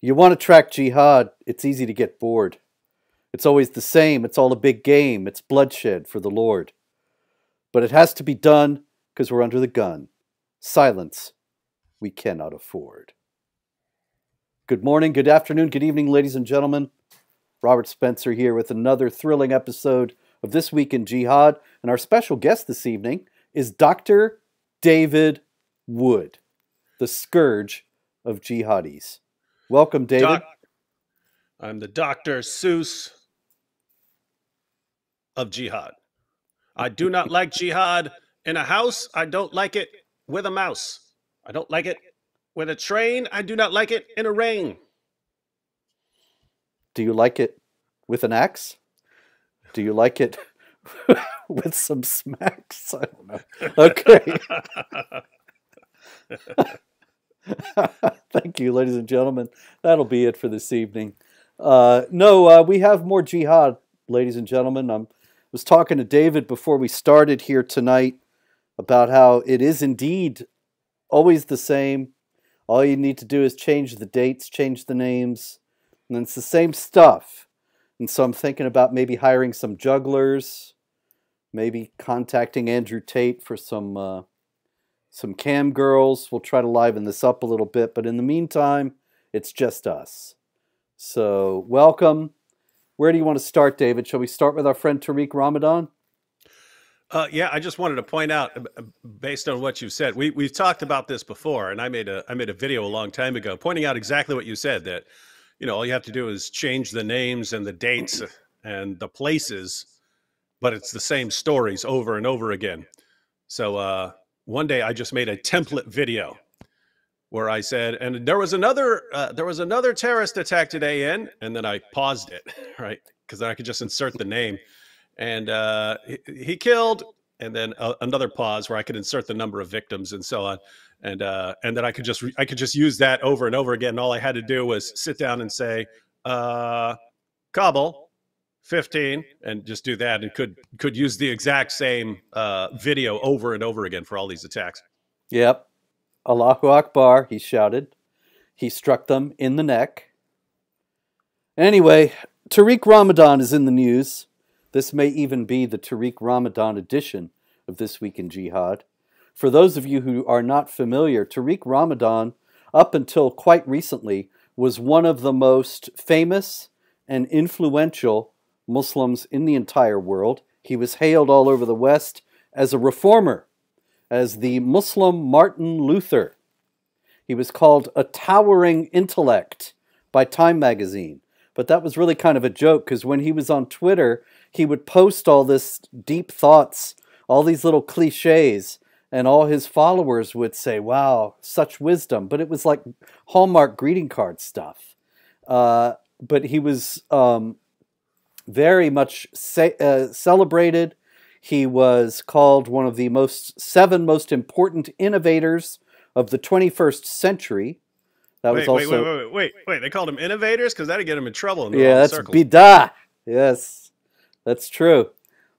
You want to track jihad, it's easy to get bored. It's always the same, it's all a big game, it's bloodshed for the Lord. But it has to be done because we're under the gun. Silence we cannot afford. Good morning, good afternoon, good evening, ladies and gentlemen. Robert Spencer here with another thrilling episode of This Week in Jihad. And our special guest this evening is Dr. David Wood, the scourge of jihadis. Welcome, David. Doc, I'm the Dr. Seuss of jihad. I do not like jihad in a house. I don't like it with a mouse. I don't like it with a train. I do not like it in a rain. Do you like it with an axe? Do you like it with some smacks? I don't know. Okay. Thank you, ladies and gentlemen. That'll be it for this evening. Uh, no, uh, we have more jihad, ladies and gentlemen. I was talking to David before we started here tonight about how it is indeed always the same. All you need to do is change the dates, change the names, and it's the same stuff. And so I'm thinking about maybe hiring some jugglers, maybe contacting Andrew Tate for some uh, some cam girls. We'll try to liven this up a little bit, but in the meantime, it's just us. So, welcome. Where do you want to start, David? Shall we start with our friend Tariq Ramadan? Uh, yeah, I just wanted to point out, uh, based on what you said, we we've talked about this before, and I made a I made a video a long time ago pointing out exactly what you said. That you know all you have to do is change the names and the dates and the places, but it's the same stories over and over again. So uh, one day I just made a template video where I said, and there was another uh, there was another terrorist attack today in, and then I paused it, right, because then I could just insert the name, and uh, he, he, killed, and then uh, another pause where I could insert the number of victims and so on, and uh, and then I could just I could just use that over and over again. And all I had to do was sit down and say, uh, Kabul, 15 and just do that and could could use the exact same uh, video over and over again for all these attacks. Yep. Allahu Akbar, he shouted. He struck them in the neck. Anyway, Tariq Ramadan is in the news. This may even be the Tariq Ramadan edition of This Week in Jihad. For those of you who are not familiar, Tariq Ramadan, up until quite recently, was one of the most famous and influential Muslims in the entire world. He was hailed all over the West as a reformer, as the Muslim Martin Luther. He was called a towering intellect by Time magazine. But that was really kind of a joke because when he was on Twitter, he would post all this deep thoughts, all these little cliches, and all his followers would say, Wow, such wisdom. But it was like Hallmark greeting card stuff. Uh, but he was um, very much uh, celebrated. He was called one of the most seven most important innovators of the 21st century. That wait, was also wait, wait, wait, wait, wait. They called him innovators because that'd get him in trouble. In yeah, that's circles. bidah. Yes, that's true.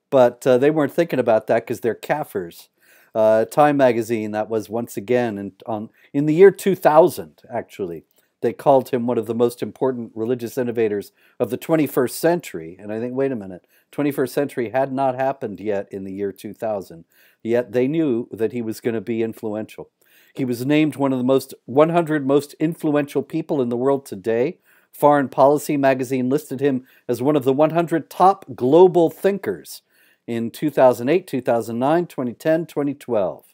But uh, they weren't thinking about that because they're kafirs. Uh, Time magazine that was once again in, on, in the year 2000 actually they called him one of the most important religious innovators of the 21st century. And I think, wait a minute, 21st century had not happened yet in the year 2000. Yet they knew that he was going to be influential. He was named one of the most 100 most influential people in the world today. Foreign Policy magazine listed him as one of the 100 top global thinkers in 2008, 2009, 2010, 2012.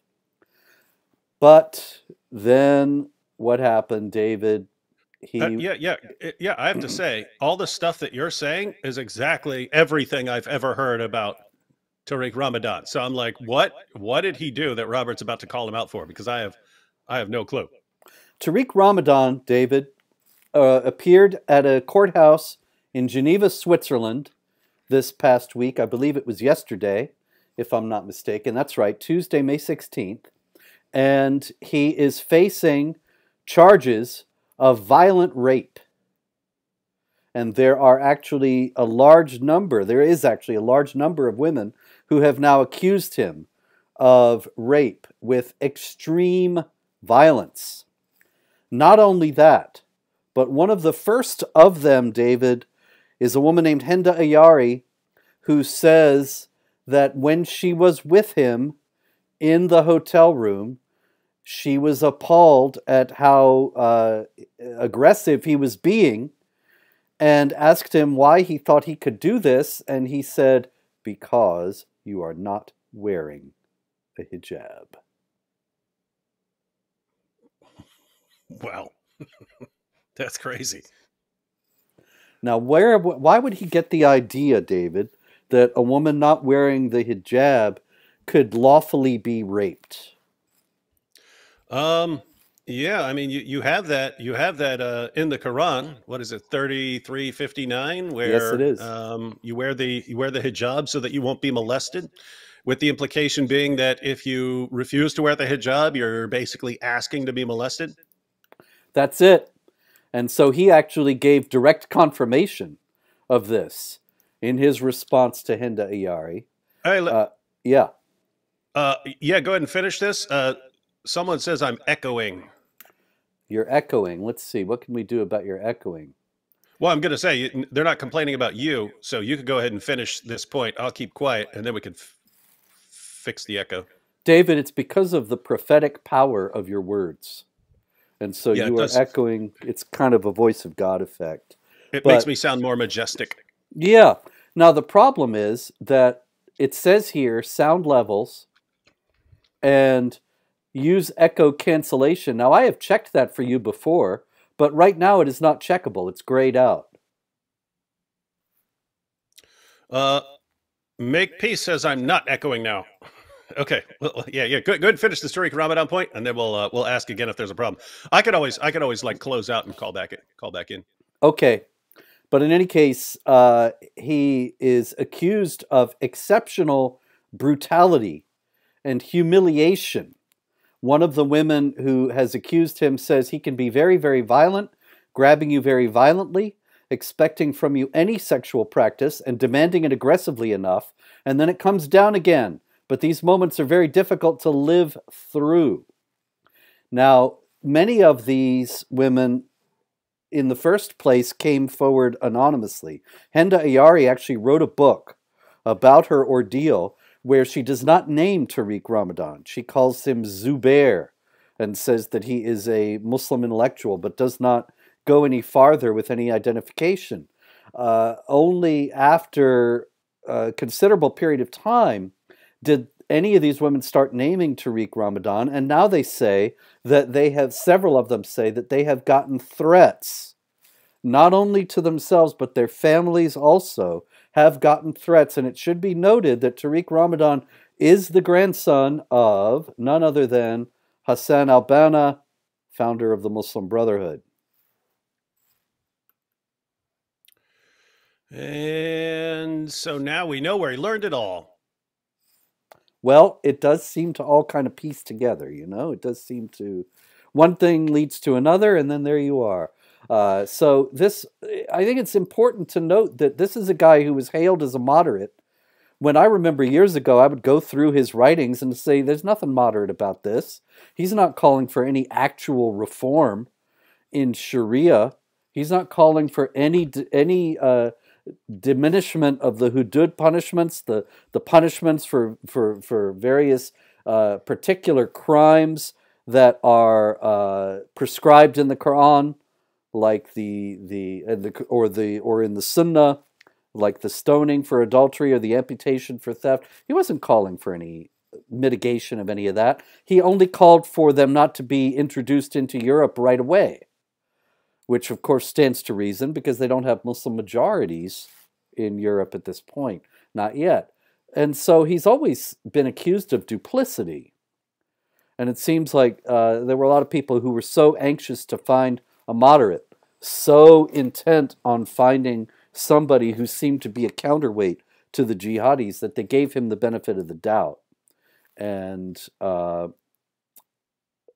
But then what happened, David? He uh, yeah yeah yeah i have to say all the stuff that you're saying is exactly everything i've ever heard about tariq ramadan. So i'm like what what did he do that robert's about to call him out for? Because i have i have no clue. Tariq ramadan david uh, appeared at a courthouse in geneva switzerland this past week. I believe it was yesterday if i'm not mistaken. That's right tuesday may 16th and he is facing charges of violent rape. And there are actually a large number, there is actually a large number of women who have now accused him of rape with extreme violence. Not only that, But one of the first of them, David, is a woman named Henda Ayari who says that when she was with him in the hotel room, she was appalled at how uh, aggressive he was being and asked him why he thought he could do this. And he said, Because you are not wearing a hijab. Wow. That's crazy. Now, where why would he get the idea, David, that a woman not wearing the hijab could lawfully be raped? Um, yeah, I mean, you, you have that you have that uh, in the Quran. What is it, thirty three fifty nine? Where Yes, it is. Um, you wear the you wear the hijab so that you won't be molested. With the implication being that if you refuse to wear the hijab, you're basically asking to be molested. That's it. And so he actually gave direct confirmation of this in his response to Henda Ayari. Hey, Uh, yeah. uh, yeah, go ahead and finish this. Uh, someone says I'm echoing. You're echoing. Let's see. What can we do about your echoing? Well, I'm going to say they're not complaining about you, so you could go ahead and finish this point. I'll keep quiet, and then we can f- fix the echo. David, it's because of the prophetic power of your words. And so Yeah, you are echoing. It's kind of a voice of God effect. It makes me sound more majestic. Yeah. Now the problem is that it says here sound levels and use echo cancellation. Now I have checked that for you before, but right now it is not checkable. It's grayed out. Uh, Make Peace says I'm not echoing now. Okay, well, yeah, yeah. Good, good. Finish the story, Ramadan point, and then we'll uh, we'll ask again if there's a problem. I could always I could always like close out and call back in, call back in. Okay. But in any case, uh, he is accused of exceptional brutality and humiliation. One of the women who has accused him says he can be very, very violent, grabbing you very violently, expecting from you any sexual practice, and demanding it aggressively enough, and then it comes down again. But these moments are very difficult to live through. Now, many of these women in the first place came forward anonymously. Henda Ayari actually wrote a book about her ordeal where she does not name Tariq Ramadan. She calls him Zubair and says that he is a Muslim intellectual, but does not go any farther with any identification. Uh, only after a considerable period of time did any of these women start naming Tariq Ramadan, and now they say that they have, several of them say that they have gotten threats, not only to themselves, but their families also have gotten threats. And it should be noted that Tariq Ramadan is the grandson of none other than Hassan al Banna, founder of the Muslim Brotherhood. And so now we know where he learned it all. Well, it does seem to all kind of piece together, you know? It does seem to. One thing leads to another, and then there you are. Uh, so, this, I think it's important to note that this is a guy who was hailed as a moderate. When I remember years ago, I would go through his writings and say, there's nothing moderate about this. He's not calling for any actual reform in Sharia. He's not calling for any any uh, diminishment of the hudud punishments, the, the punishments for, for, for various uh, particular crimes that are uh, prescribed in the Quran, like the, the, and the or the or in the Sunnah, like the stoning for adultery or the amputation for theft. He wasn't calling for any mitigation of any of that. He only called for them not to be introduced into Europe right away which of course stands to reason because they don't have Muslim majorities in Europe at this point, not yet. And so he's always been accused of duplicity. And it seems like uh, there were a lot of people who were so anxious to find a moderate, so intent on finding somebody who seemed to be a counterweight to the jihadis that they gave him the benefit of the doubt. And uh,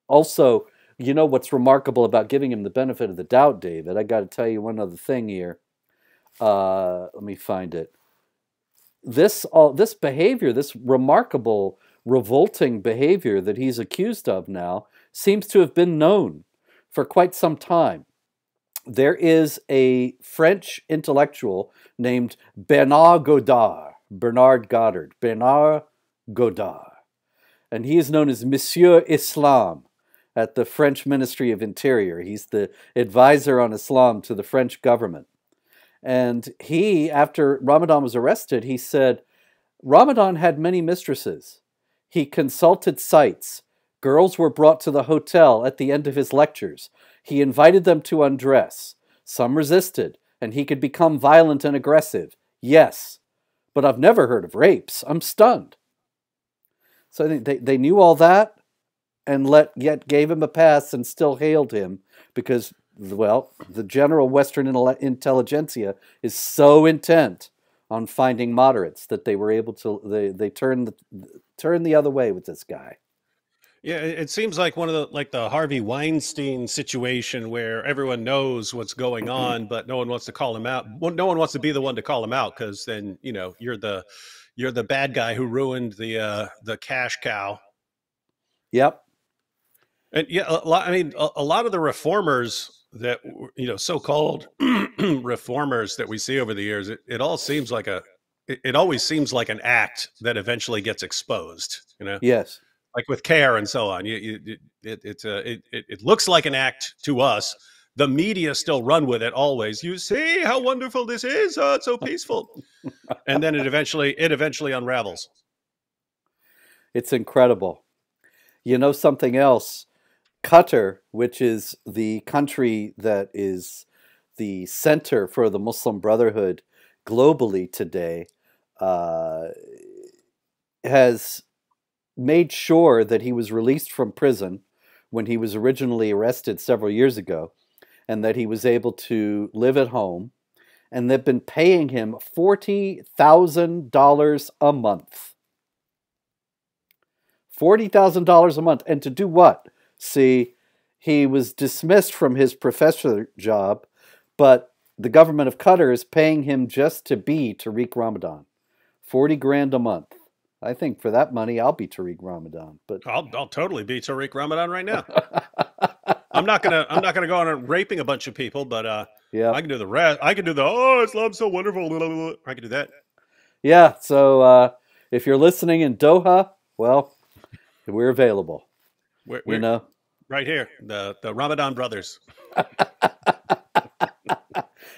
also, you know what's remarkable about giving him the benefit of the doubt, David? I got to tell you one other thing here. Uh, let me find it. This all this behavior, this remarkable, revolting behavior that he's accused of now, seems to have been known for quite some time. there is a French intellectual named Bernard Godard, Bernard Goddard, Bernard Godard, and he is known as Monsieur Islam at the French Ministry of Interior. He's the advisor on Islam to the French government. And he, after Ramadan was arrested, he said, Ramadan had many mistresses. He consulted sites. Girls were brought to the hotel at the end of his lectures. He invited them to undress. Some resisted, and he could become violent and aggressive. Yes, but I've never heard of rapes. I'm stunned. So I think they, they knew all that and let yet gave him a pass and still hailed him because well, the general Western intelligentsia is so intent on finding moderates that they were able to they they turned the turn the other way with this guy. Yeah, it seems like one of the like the Harvey Weinstein situation where everyone knows what's going on, but no one wants to call him out. No one wants to be the one to call him out because then you know you're the you're the bad guy who ruined the uh, the cash cow. Yep. And yeah, a lot, I mean, a, a lot of the reformers that you know so-called reformers that we see over the years it, it all seems like a it, it, always seems like an act that eventually gets exposed you know yes like with care and so on you, you it, it's a, it, it looks like an act to us. The media still run with it always. You see how wonderful this is? Oh it's so peaceful. And then it eventually it eventually unravels. It's incredible. You know something else? Qatar, which is the country that is the center for the Muslim Brotherhood globally today, uh, has made sure that he was released from prison when he was originally arrested several years ago, and that he was able to live at home. And they've been paying him $40,000 a month. $40,000 a month. And to do what? See, he was dismissed from his professor job, but the government of Qatar is paying him just to be Tariq Ramadan. 40 grand a month. I think for that money, I'll be Tariq Ramadan. But I'll, I'll totally be Tariq Ramadan right now. I'm not gonna I'm not gonna go on raping a bunch of people, but uh, yeah, I can do the rest. I can do the oh, it's Islam's so wonderful. I can do that. Yeah. So uh, if you're listening in Doha, well, we're available. We're, we're, you know, right here, the the Ramadan brothers.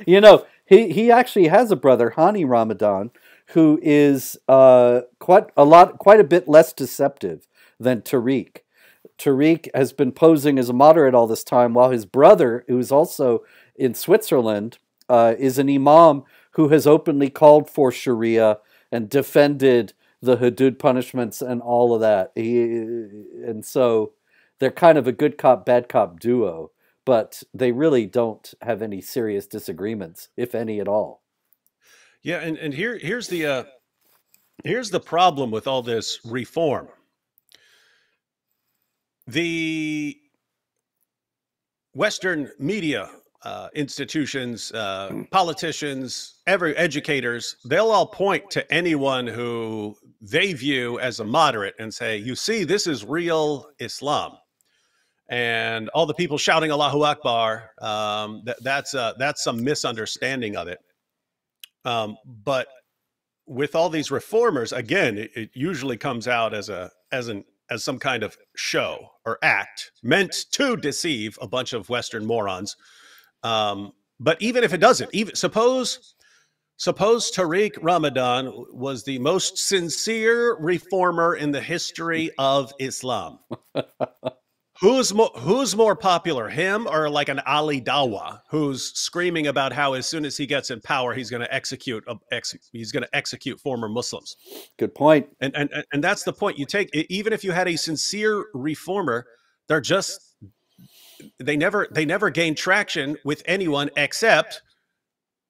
you know, he he actually has a brother, Hani Ramadan, who is uh, quite a lot, quite a bit less deceptive than Tariq. Tariq has been posing as a moderate all this time, while his brother, who is also in Switzerland, uh, is an imam who has openly called for Sharia and defended the hudud punishments and all of that. He, and so they're kind of a good cop, bad cop duo, but they really don't have any serious disagreements, if any at all. Yeah, and, and here here's the uh, here's the problem with all this reform. The Western media uh, institutions, uh, politicians, every educators, they'll all point to anyone who they view as a moderate and say, "You see, this is real Islam." and all the people shouting Allahu Akbar, um, that, that's uh, that's some misunderstanding of it. Um, but with all these reformers, again, it, it, usually comes out as a as an as some kind of show or act meant to deceive a bunch of Western morons. Um, but even if it doesn't, even suppose suppose Tariq Ramadan was the most sincere reformer in the history of Islam. Who's more who's more popular, him or like an Ali Dawah, who's screaming about how as soon as he gets in power he's going to execute uh, ex, he's going to execute former Muslims. Good point. And, and and that's the point you take even if you had a sincere reformer, they're just they never they never gain traction with anyone except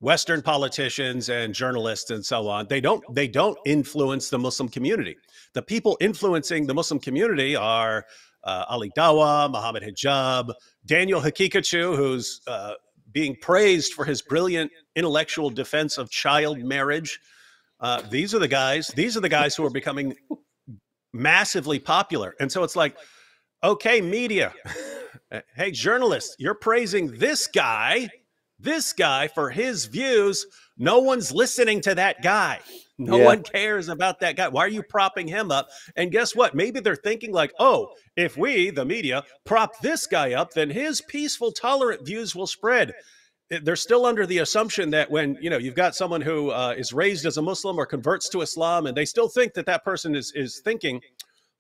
Western politicians and journalists and so on. They don't they don't influence the Muslim community. The people influencing the Muslim community are uh, Ali Dawah, Mohammed Hijab, Daniel Haqiqatjou, who's uh, being praised for his brilliant intellectual defense of child marriage. Uh, these are the guys. These are the guys who are becoming massively popular. And so it's like, okay, media, hey, journalists, you're praising this guy this guy for his views. No one's listening to that guy. No Yeah. one cares about that guy. Why are you propping him up? And guess what? Maybe they're thinking like, oh, if we, the media, prop this guy up, then his peaceful, tolerant views will spread. Eh, They're still under the assumption that when you know you've got someone who uh, is raised as a Muslim or converts to Islam, and they still think that that person is is thinking,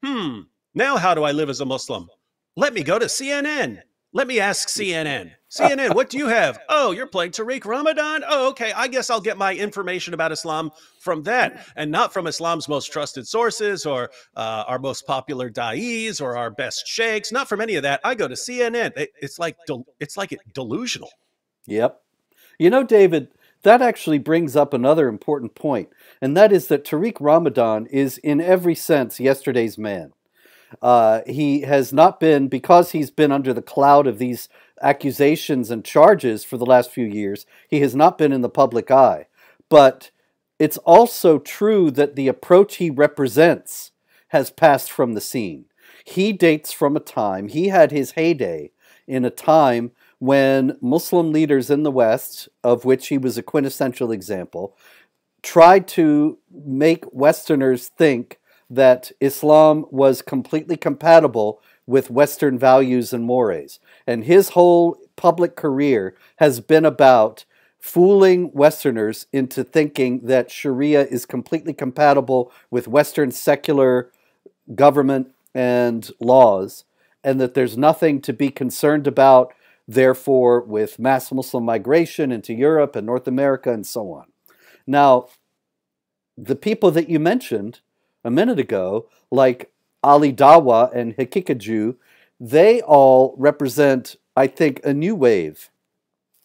hmm, now how do I live as a Muslim? Let me go to CNN. Let me ask CNN. CNN, what do you have? Oh, you're playing Tariq Ramadan? Oh, okay. I guess I'll get my information about Islam from that and not from Islam's most trusted sources or uh, our most popular da'is or our best sheikhs. Not from any of that. I go to CNN. It- It's like it's like it delusional. Yep. You know, David, that actually brings up another important point, and that is that Tariq Ramadan is, in every sense, yesterday's man. Uh, he has not been, because he's been under the cloud of these accusations and charges for the last few years, he has not been in the public eye. But it's also true that the approach he represents has passed from the scene. He dates from a time, he had his heyday in a time when Muslim leaders in the West, of which he was a quintessential example, tried to make Westerners think that Islam was completely compatible with Western values and mores. And his whole public career has been about fooling Westerners into thinking that Sharia is completely compatible with Western secular government and laws, and that there's nothing to be concerned about, therefore, with mass Muslim migration into Europe and North America and so on. Now, the people that you mentioned a minute ago, like Ali Dawah and Haqiqatjou, they all represent, I think, a new wave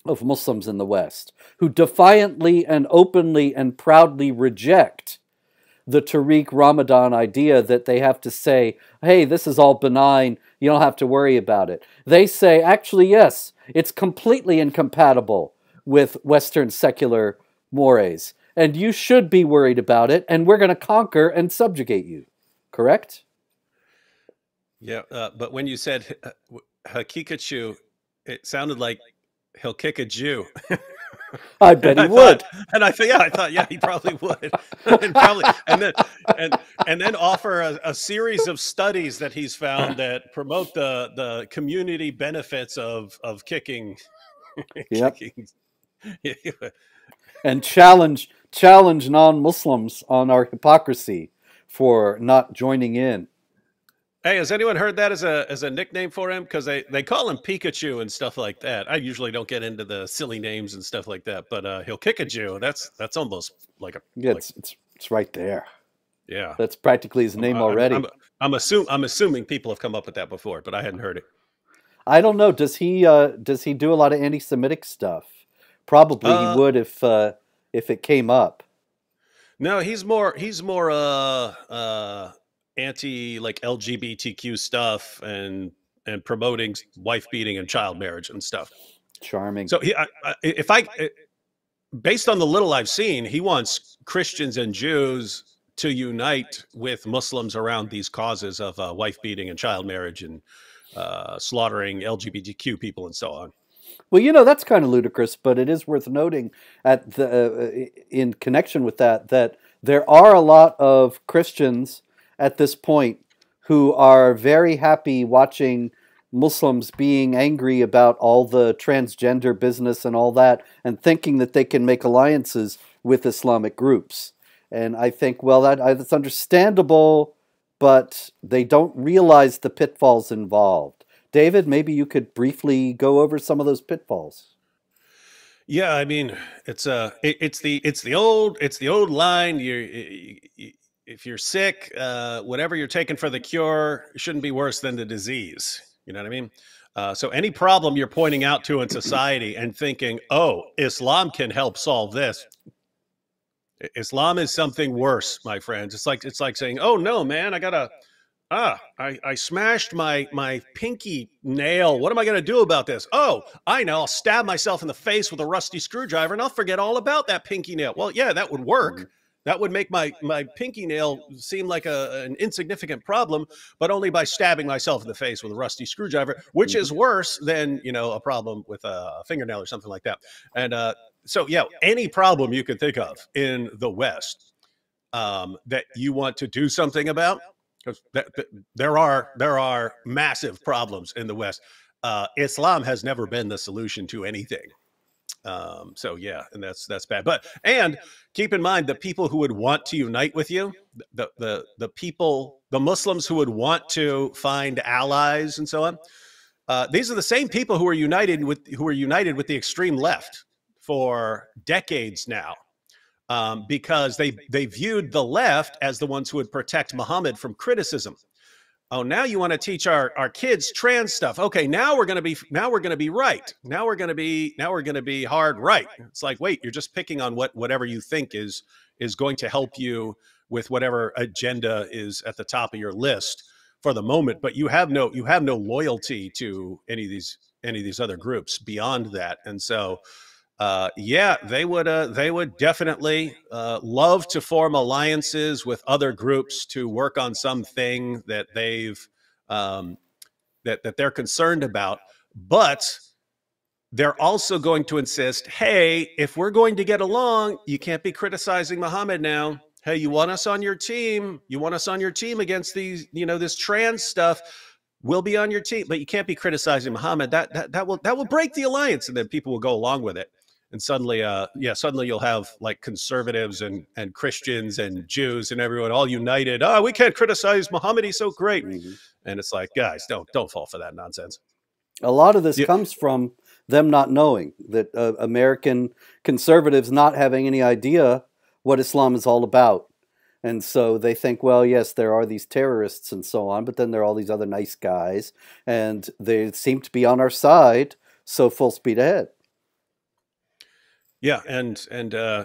of Muslims in the West who defiantly and openly and proudly reject the Tariq Ramadan idea that they have to say, hey, this is all benign, you don't have to worry about it. They say, actually, yes, it's completely incompatible with Western secular mores, and you should be worried about it, and we're going to conquer and subjugate you. Correct? Yeah, uh, but when you said uh, Haqiqatjou, it sounded like he'll kick a Jew. I bet he I would. thought- and I thought, yeah, I thought, yeah, he probably would, and probably, and then, and and then offer a, a series of studies that he's found that promote the the community benefits of of kicking. Yep. kicking. and challenge challenge non-Muslims on our hypocrisy for not joining in. Hey, has anyone heard that as a as a nickname for him? Because they they call him Pikachu and stuff like that. I usually don't get into the silly names and stuff like that, but uh, he'll kick a Jew. That's that's almost like a Yeah, like- it's, it's, it's right there. yeah. That's practically his name I'm- already. I'm, I'm, assuming I'm assuming people have come up with that before, but I hadn't heard it. I don't know. Does he uh, does he do a lot of anti-Semitic stuff? Probably Uh, he would if uh, if it came up. No, he's more he's more uh uh anti like LGBTQ stuff and and promoting wife beating and child marriage and stuff. Charming. So he, I, I, if I, eh, based on the little I've seen, he wants Christians and Jews to unite with Muslims around these causes of uh, wife beating and child marriage and uh, slaughtering LGBTQ people and so on. Well, you know that's kind of ludicrous, but it is worth noting at the uh, in connection with that that there are a lot of Christians at this point who are very happy watching Muslims being angry about all the transgender business and all that, and thinking that they can make alliances with Islamic groups. And I think, well, that that's understandable, but they don't realize the pitfalls involved. David, maybe you could briefly go over some of those pitfalls. Yeah, I mean, it's uh it, it's the it's the old it's the old line. You're y- y- if you're sick, uh, whatever you're taking for the cure shouldn't be worse than the disease. You know what I mean? Uh, so any problem you're pointing out to in society and thinking, oh, Islam can help solve this. Islam is something worse, my friends. It's like it's like saying, oh no, man, I gotta ah, I, I smashed my my pinky nail. What am I gonna do about this? Oh, I know. I'll stab myself in the face with a rusty screwdriver and I'll forget all about that pinky nail. Well, yeah, that would work. That would make my my pinky nail seem like a, an insignificant problem, but only by stabbing myself in the face with a rusty screwdriver, which is Mm-hmm. worse than you know a problem with a fingernail or something like that. And uh, so, yeah, any problem you could think of in the West um, that you want to do something about, because there are there are massive problems in the West. Uh, Islam has never been the solution to anything. Um, so yeah, and that's that's bad. But and keep in mind the people who would want to unite with you, the the the people, the Muslims who would want to find allies and so on. Uh, these are the same people who are united with who are united with the extreme left for decades now, um, because they they viewed the left as the ones who would protect Muhammad from criticism. Oh, now you want to teach our, our kids trans stuff. Okay, now we're gonna be now we're gonna be right. Now we're gonna be now we're gonna be hard right. It's like, wait, you're just picking on what whatever you think is is going to help you with whatever agenda is at the top of your list for the moment, but you have no you have no loyalty to any of these any of these other groups beyond that. And so uh, yeah, they would uh, they would definitely uh, love to form alliances with other groups to work on something that they've um, that that they're concerned about, but they're also going to insist, hey, if we're going to get along, you can't be criticizing Muhammad now. Hey, you want us on your team? You want us on your team against these, you know, this trans stuff? We'll be on your team, but you can't be criticizing Muhammad. That that that will that will break the alliance, and then people will go along with it and suddenly uh yeah suddenly you'll have like conservatives and and christians and jews and everyone all united oh we can't criticize muhammad he's so great Mhm. and it's like guys don't don't fall for that nonsense A lot of this Yeah. comes from them not knowing that uh, American conservatives not having any idea what Islam is all about. And so they think, well, yes, there are these terrorists and so on, but then there are all these other nice guys, and they seem to be on our side, so full speed ahead. Yeah and and uh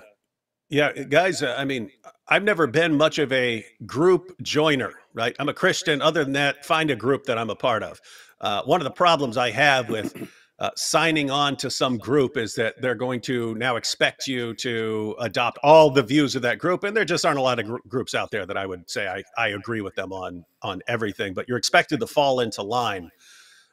yeah guys uh, i mean i've never been much of a group joiner right? I'm a christian. Other than that find a group that i'm a part of. Uh, one of the problems i have with uh, signing on to some group is that they're going to now expect you to adopt all the views of that group and there just aren't a lot of gr- groups out there that i would say I, I agree with them on on everything but you're expected to fall into line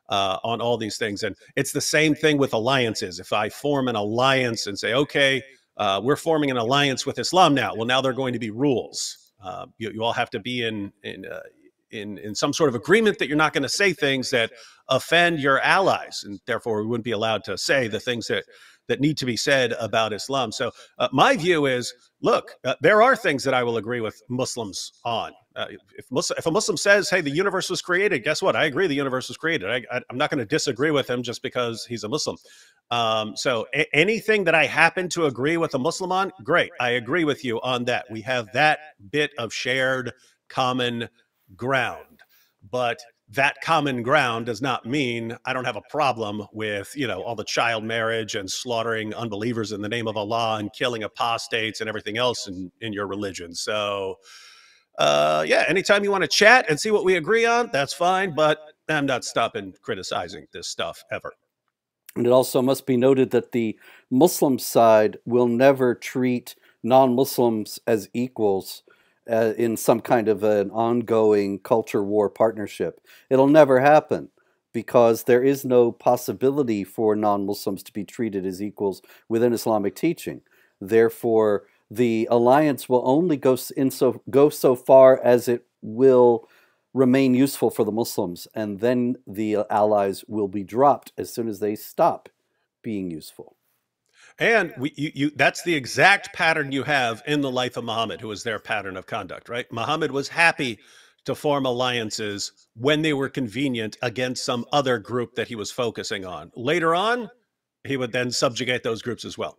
uh, on all these things and it's the same thing with alliances. If i form an alliance and say okay uh, we're forming an alliance with islam now well now there are going to be rules. Uh, you, you all have to be in in uh, in in some sort of agreement that you're not going to say things that offend your allies, and therefore we wouldn't be allowed to say the things that that need to be said about Islam. So uh, my view is, look, uh, there are things that I will agree with Muslims on. Uh, if, Muslim, if a Muslim says, "Hey, the universe was created," guess what? I agree the universe was created. I, I'm not going to disagree with him just because he's a Muslim. Um, so anything that I happen to agree with a Muslim on, great. I agree with you on that. We have that bit of shared common ground. But that common ground does not mean I don't have a problem with, you know, all the child marriage and slaughtering unbelievers in the name of Allah and killing apostates and everything else in, in your religion. So, uh, yeah, anytime you want to chat and see what we agree on, that's fine. But I'm not stopping criticizing this stuff ever. And it also must be noted that the Muslim side will never treat non Muslims as equals uh, in some kind of an ongoing culture war partnership. It'll never happen because there is no possibility for non Muslims to be treated as equals within Islamic teaching. Therefore, the alliance will only go, in so, go so far as it will remain useful for the Muslims, and then the allies will be dropped as soon as they stop being useful. And we, you, you, that's the exact pattern you have in the life of Muhammad, who was their pattern of conduct, right? Muhammad was happy to form alliances when they were convenient against some other group that he was focusing on. Later on, he would then subjugate those groups as well.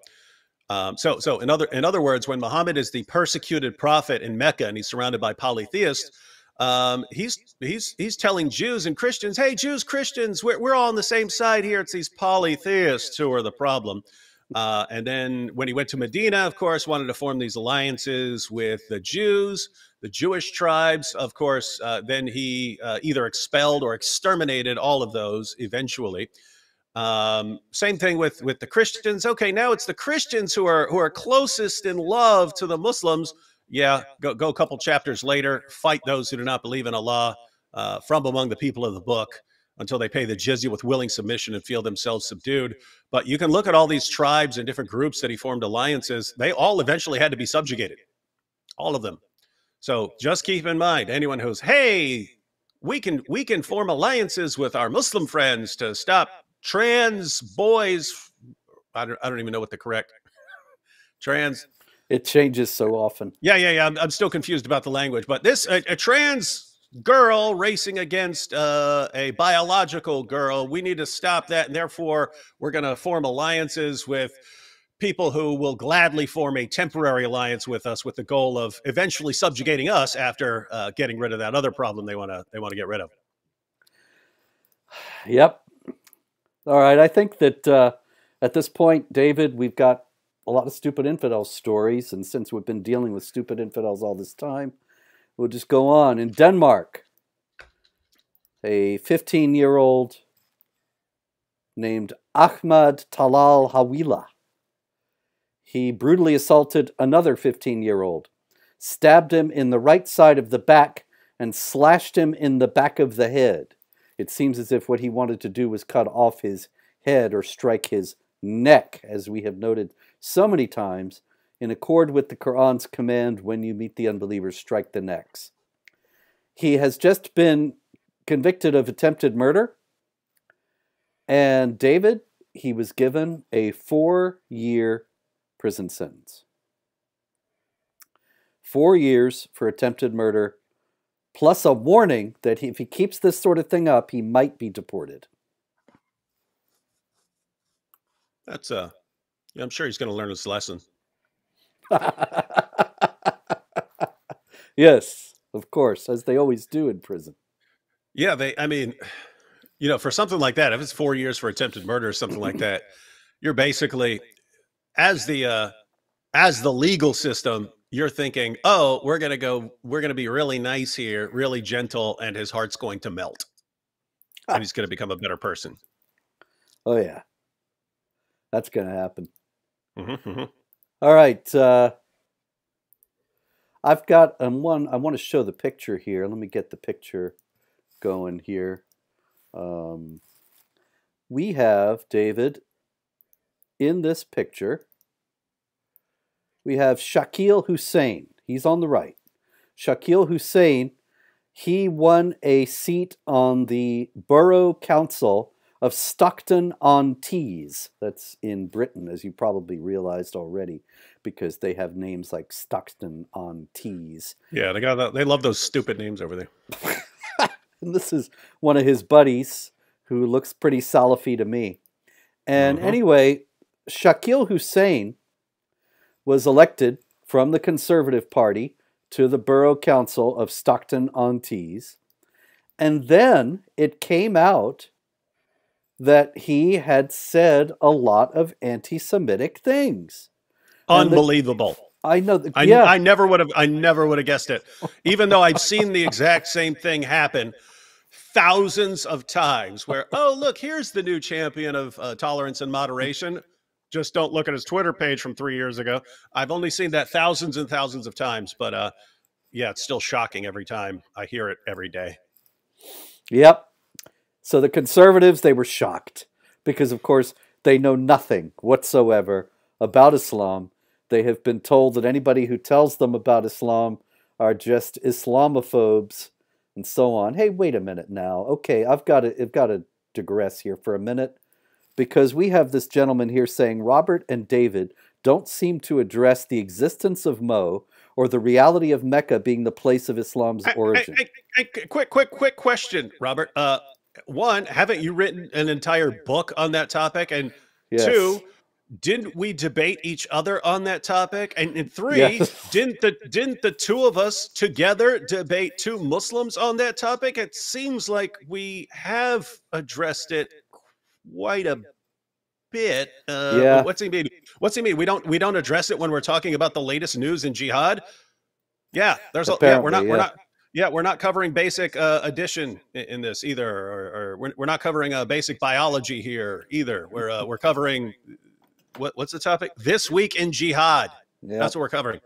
Um, so, so in other in other words, when Muhammad is the persecuted prophet in Mecca and he's surrounded by polytheists, um, he's he's he's telling Jews and Christians, "Hey, Jews, Christians, we're we're all on the same side here. It's these polytheists who are the problem." Uh, and then when he went to Medina, of course, wanted to form these alliances with the Jews, the Jewish tribes. Of course, uh, then he uh, either expelled or exterminated all of those eventually. Um, same thing with with the Christians. Okay, now it's the Christians who are who are closest in love to the Muslims. Yeah, go go a couple chapters later, fight those who do not believe in Allah uh, from among the people of the book until they pay the jizya with willing submission and feel themselves subdued. Mm-hmm. But you can look at all these tribes and different groups that he formed alliances. They all eventually had to be subjugated, all of them. So just keep in mind, anyone who's, hey, we can we can form alliances with our Muslim friends to stop trans boys. I don't, I don't even know what the correct trans. It changes so often. Yeah, yeah, yeah. I'm, I'm still confused about the language, but this a, a trans girl racing against uh, a biological girl. We need to stop that, and therefore we're going to form alliances with people who will gladly form a temporary alliance with us with the goal of eventually subjugating us after uh, getting rid of that other problem they want to they want to get rid of. Yep. All right. I think that uh, at this point, David, we've got a lot of stupid infidel stories, and since we've been dealing with stupid infidels all this time, We'll just go on. In Denmark, a 15 year old named Ahmad Talal Hawila. He brutally assaulted another 15 year old, stabbed him in the right side of the back, and slashed him in the back of the head. It seems as if what he wanted to do was cut off his head or strike his neck, as we have noted so many times in accord with the Quran's command when you meet the unbelievers, strike the necks. He has just been convicted of attempted murder. And David, he was given a four year prison sentence. Four years for attempted murder, plus a warning that if he keeps this sort of thing up, he might be deported. That's uh, yeah, I'm sure he's going to learn his lesson. Yes, of course, as they always do in prison. Yeah, they. I mean, you know, for something like that, if it's four years for attempted murder or something like that, you're basically as the uh, as the legal system. You're thinking, oh, we're gonna go, we're gonna be really nice here, really gentle, and his heart's going to melt, and he's gonna become a better person. Oh yeah, that's gonna happen. Mm-hmm, mm-hmm. All right. Uh, I've got um, one. I want to show the picture here. Let me get the picture going here. Um, we have David in this picture. We have Shakil Hussein. He's on the right. Shakil Hussein, he won a seat on the Borough Council of Stockton on Tees. That's in Britain, as you probably realized already, because they have names like Stockton on Tees. Yeah, they got that. They love those stupid names over there. and this is one of his buddies who looks pretty Salafi to me. And mm-hmm. anyway, Shakil Hussein was elected from the Conservative Party to the Borough Council of Stockton on Tees. And then it came out that he had said a lot of anti-Semitic things. Unbelievable. The, I know. I, yeah. I never would have. I never would have guessed it, even though I've seen the exact same thing happen thousands of times. Where oh look, here's the new champion of uh, tolerance and moderation. Just don't look at his Twitter page from three years ago. I've only seen that thousands and thousands of times, but uh, yeah, it's still shocking every time I hear it every day. Yep, so the conservatives, they were shocked because, of course, they know nothing whatsoever about Islam. They have been told that anybody who tells them about Islam are just Islamophobes and so on. Hey, wait a minute now. Okay, I've got to, I've got to digress here for a minute because we have this gentleman here saying Robert and David don't seem to address the existence of Mo or the reality of Mecca being the place of Islam's origin. Hey, hey, hey, quick, quick, quick question, Robert. Uh, one, haven't you written an entire book on that topic? And yes. two, didn't we debate each other on that topic? And, and three, yes. didn't the didn't the two of us together debate two Muslims on that topic? It seems like we have addressed it quite a bit. Uh, yeah. What's he mean? What's he mean? We don't we don't address it when we're talking about the latest news in jihad. Yeah, there's Apparently, a, yeah, we're not yeah. we're not yeah, we're not covering basic uh, addition in, this either, or, or we're, we're, not covering uh, basic biology here either. We're uh, we're covering what what's the topic this week in jihad. Yeah. That's what we're covering.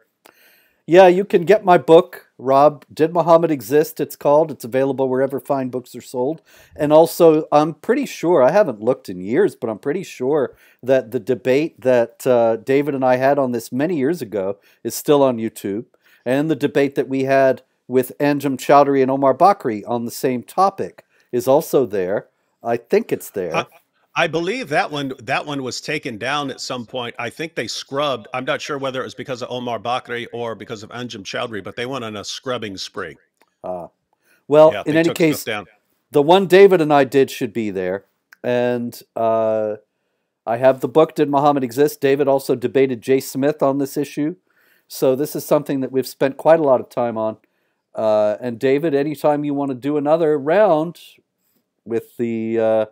Yeah, you can get my book, Rob. Did Muhammad Exist? It's called. It's available wherever fine books are sold. And also, I'm pretty sure, I haven't looked in years, but I'm pretty sure that the debate that uh, David and I had on this many years ago is still on YouTube. And the debate that we had with Anjem Choudary and Omar Bakri on the same topic is also there. I think it's there. Uh, I believe that one that one was taken down at some point. I think they scrubbed. I'm not sure whether it was because of Omar Bakri or because of Anjem Choudary, but they went on a scrubbing spree. Uh, well, yeah, in any case, the one David and I did should be there, and uh, I have the book. Did Muhammad exist? David also debated Jay Smith on this issue, so this is something that we've spent quite a lot of time on. Uh, and David, anytime you want to do another round with the uh,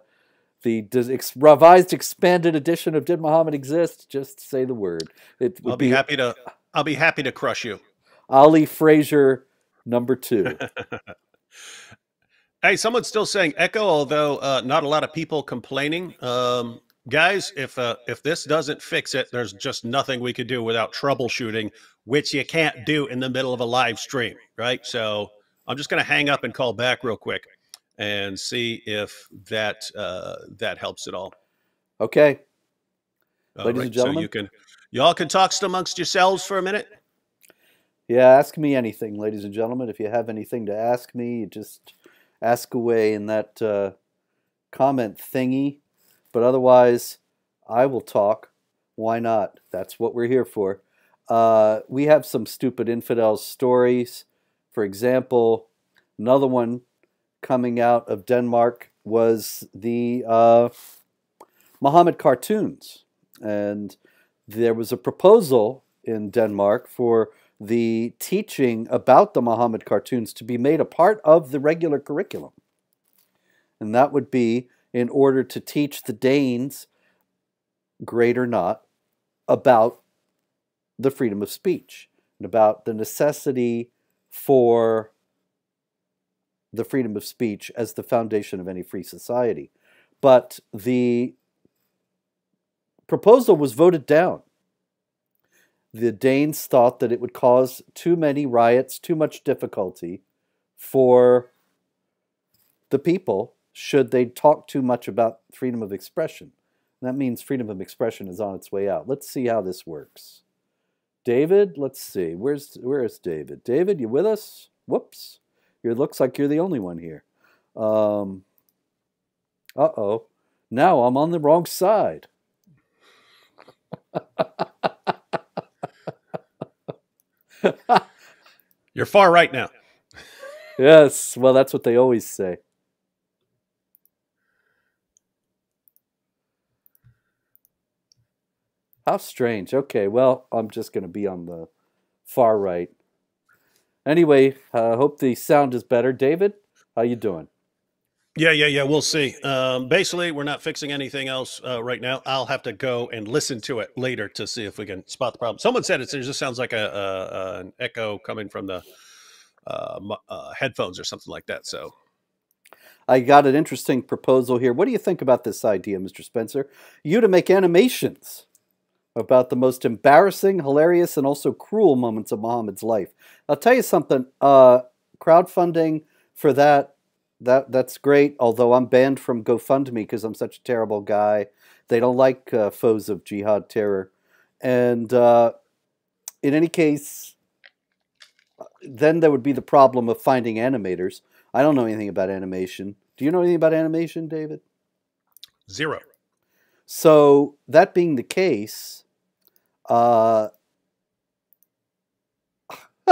the ex- revised expanded edition of Did Muhammad Exist? Just say the word. It I'll be, be, happy to. I'll be happy to crush you. Ali Frazier, number two. hey, someone's still saying echo, although uh, not a lot of people complaining. Um, guys, if uh, if this doesn't fix it, there's just nothing we could do without troubleshooting, which you can't do in the middle of a live stream, right? So I'm just going to hang up and call back real quick and see if that uh, that helps at all. Okay, ladies right, and gentlemen, so you can y'all can talk amongst yourselves for a minute. Yeah, ask me anything, ladies and gentlemen. If you have anything to ask me, just ask away in that uh, comment thingy. But otherwise, I will talk. Why not? That's what we're here for. Uh, we have some stupid infidels stories. For example, another one coming out of Denmark was the uh, Muhammad cartoons. And there was a proposal in Denmark for the teaching about the Muhammad cartoons to be made a part of the regular curriculum. And that would be in order to teach the Danes, great or not, about the freedom of speech and about the necessity for the freedom of speech as the foundation of any free society. But the proposal was voted down. The Danes thought that it would cause too many riots, too much difficulty for the people should they talk too much about freedom of expression. That means freedom of expression is on its way out. Let's see how this works. David, let's see. Where's where's David? David, you with us? Whoops. It looks like you're the only one here. Um, uh oh. Now I'm on the wrong side. you're far right now. yes. Well, that's what they always say. How strange. Okay, well, I'm just going to be on the far right. Anyway, I uh, hope the sound is better. David, how you doing? Yeah, yeah, yeah. We'll see. Um, basically, we're not fixing anything else uh, right now. I'll have to go and listen to it later to see if we can spot the problem. Someone said it, it just sounds like a, a an echo coming from the uh, uh, headphones or something like that. So, I got an interesting proposal here. What do you think about this idea, Mr. Spencer? You to make animations about the most embarrassing, hilarious, and also cruel moments of Muhammad's life. I'll tell you something. Uh, crowdfunding for that that that's great. Although I'm banned from GoFundMe because I'm such a terrible guy. They don't like uh, foes of jihad terror, and uh, in any case, then there would be the problem of finding animators. I don't know anything about animation. Do you know anything about animation, David? Zero. So that being the case, uh,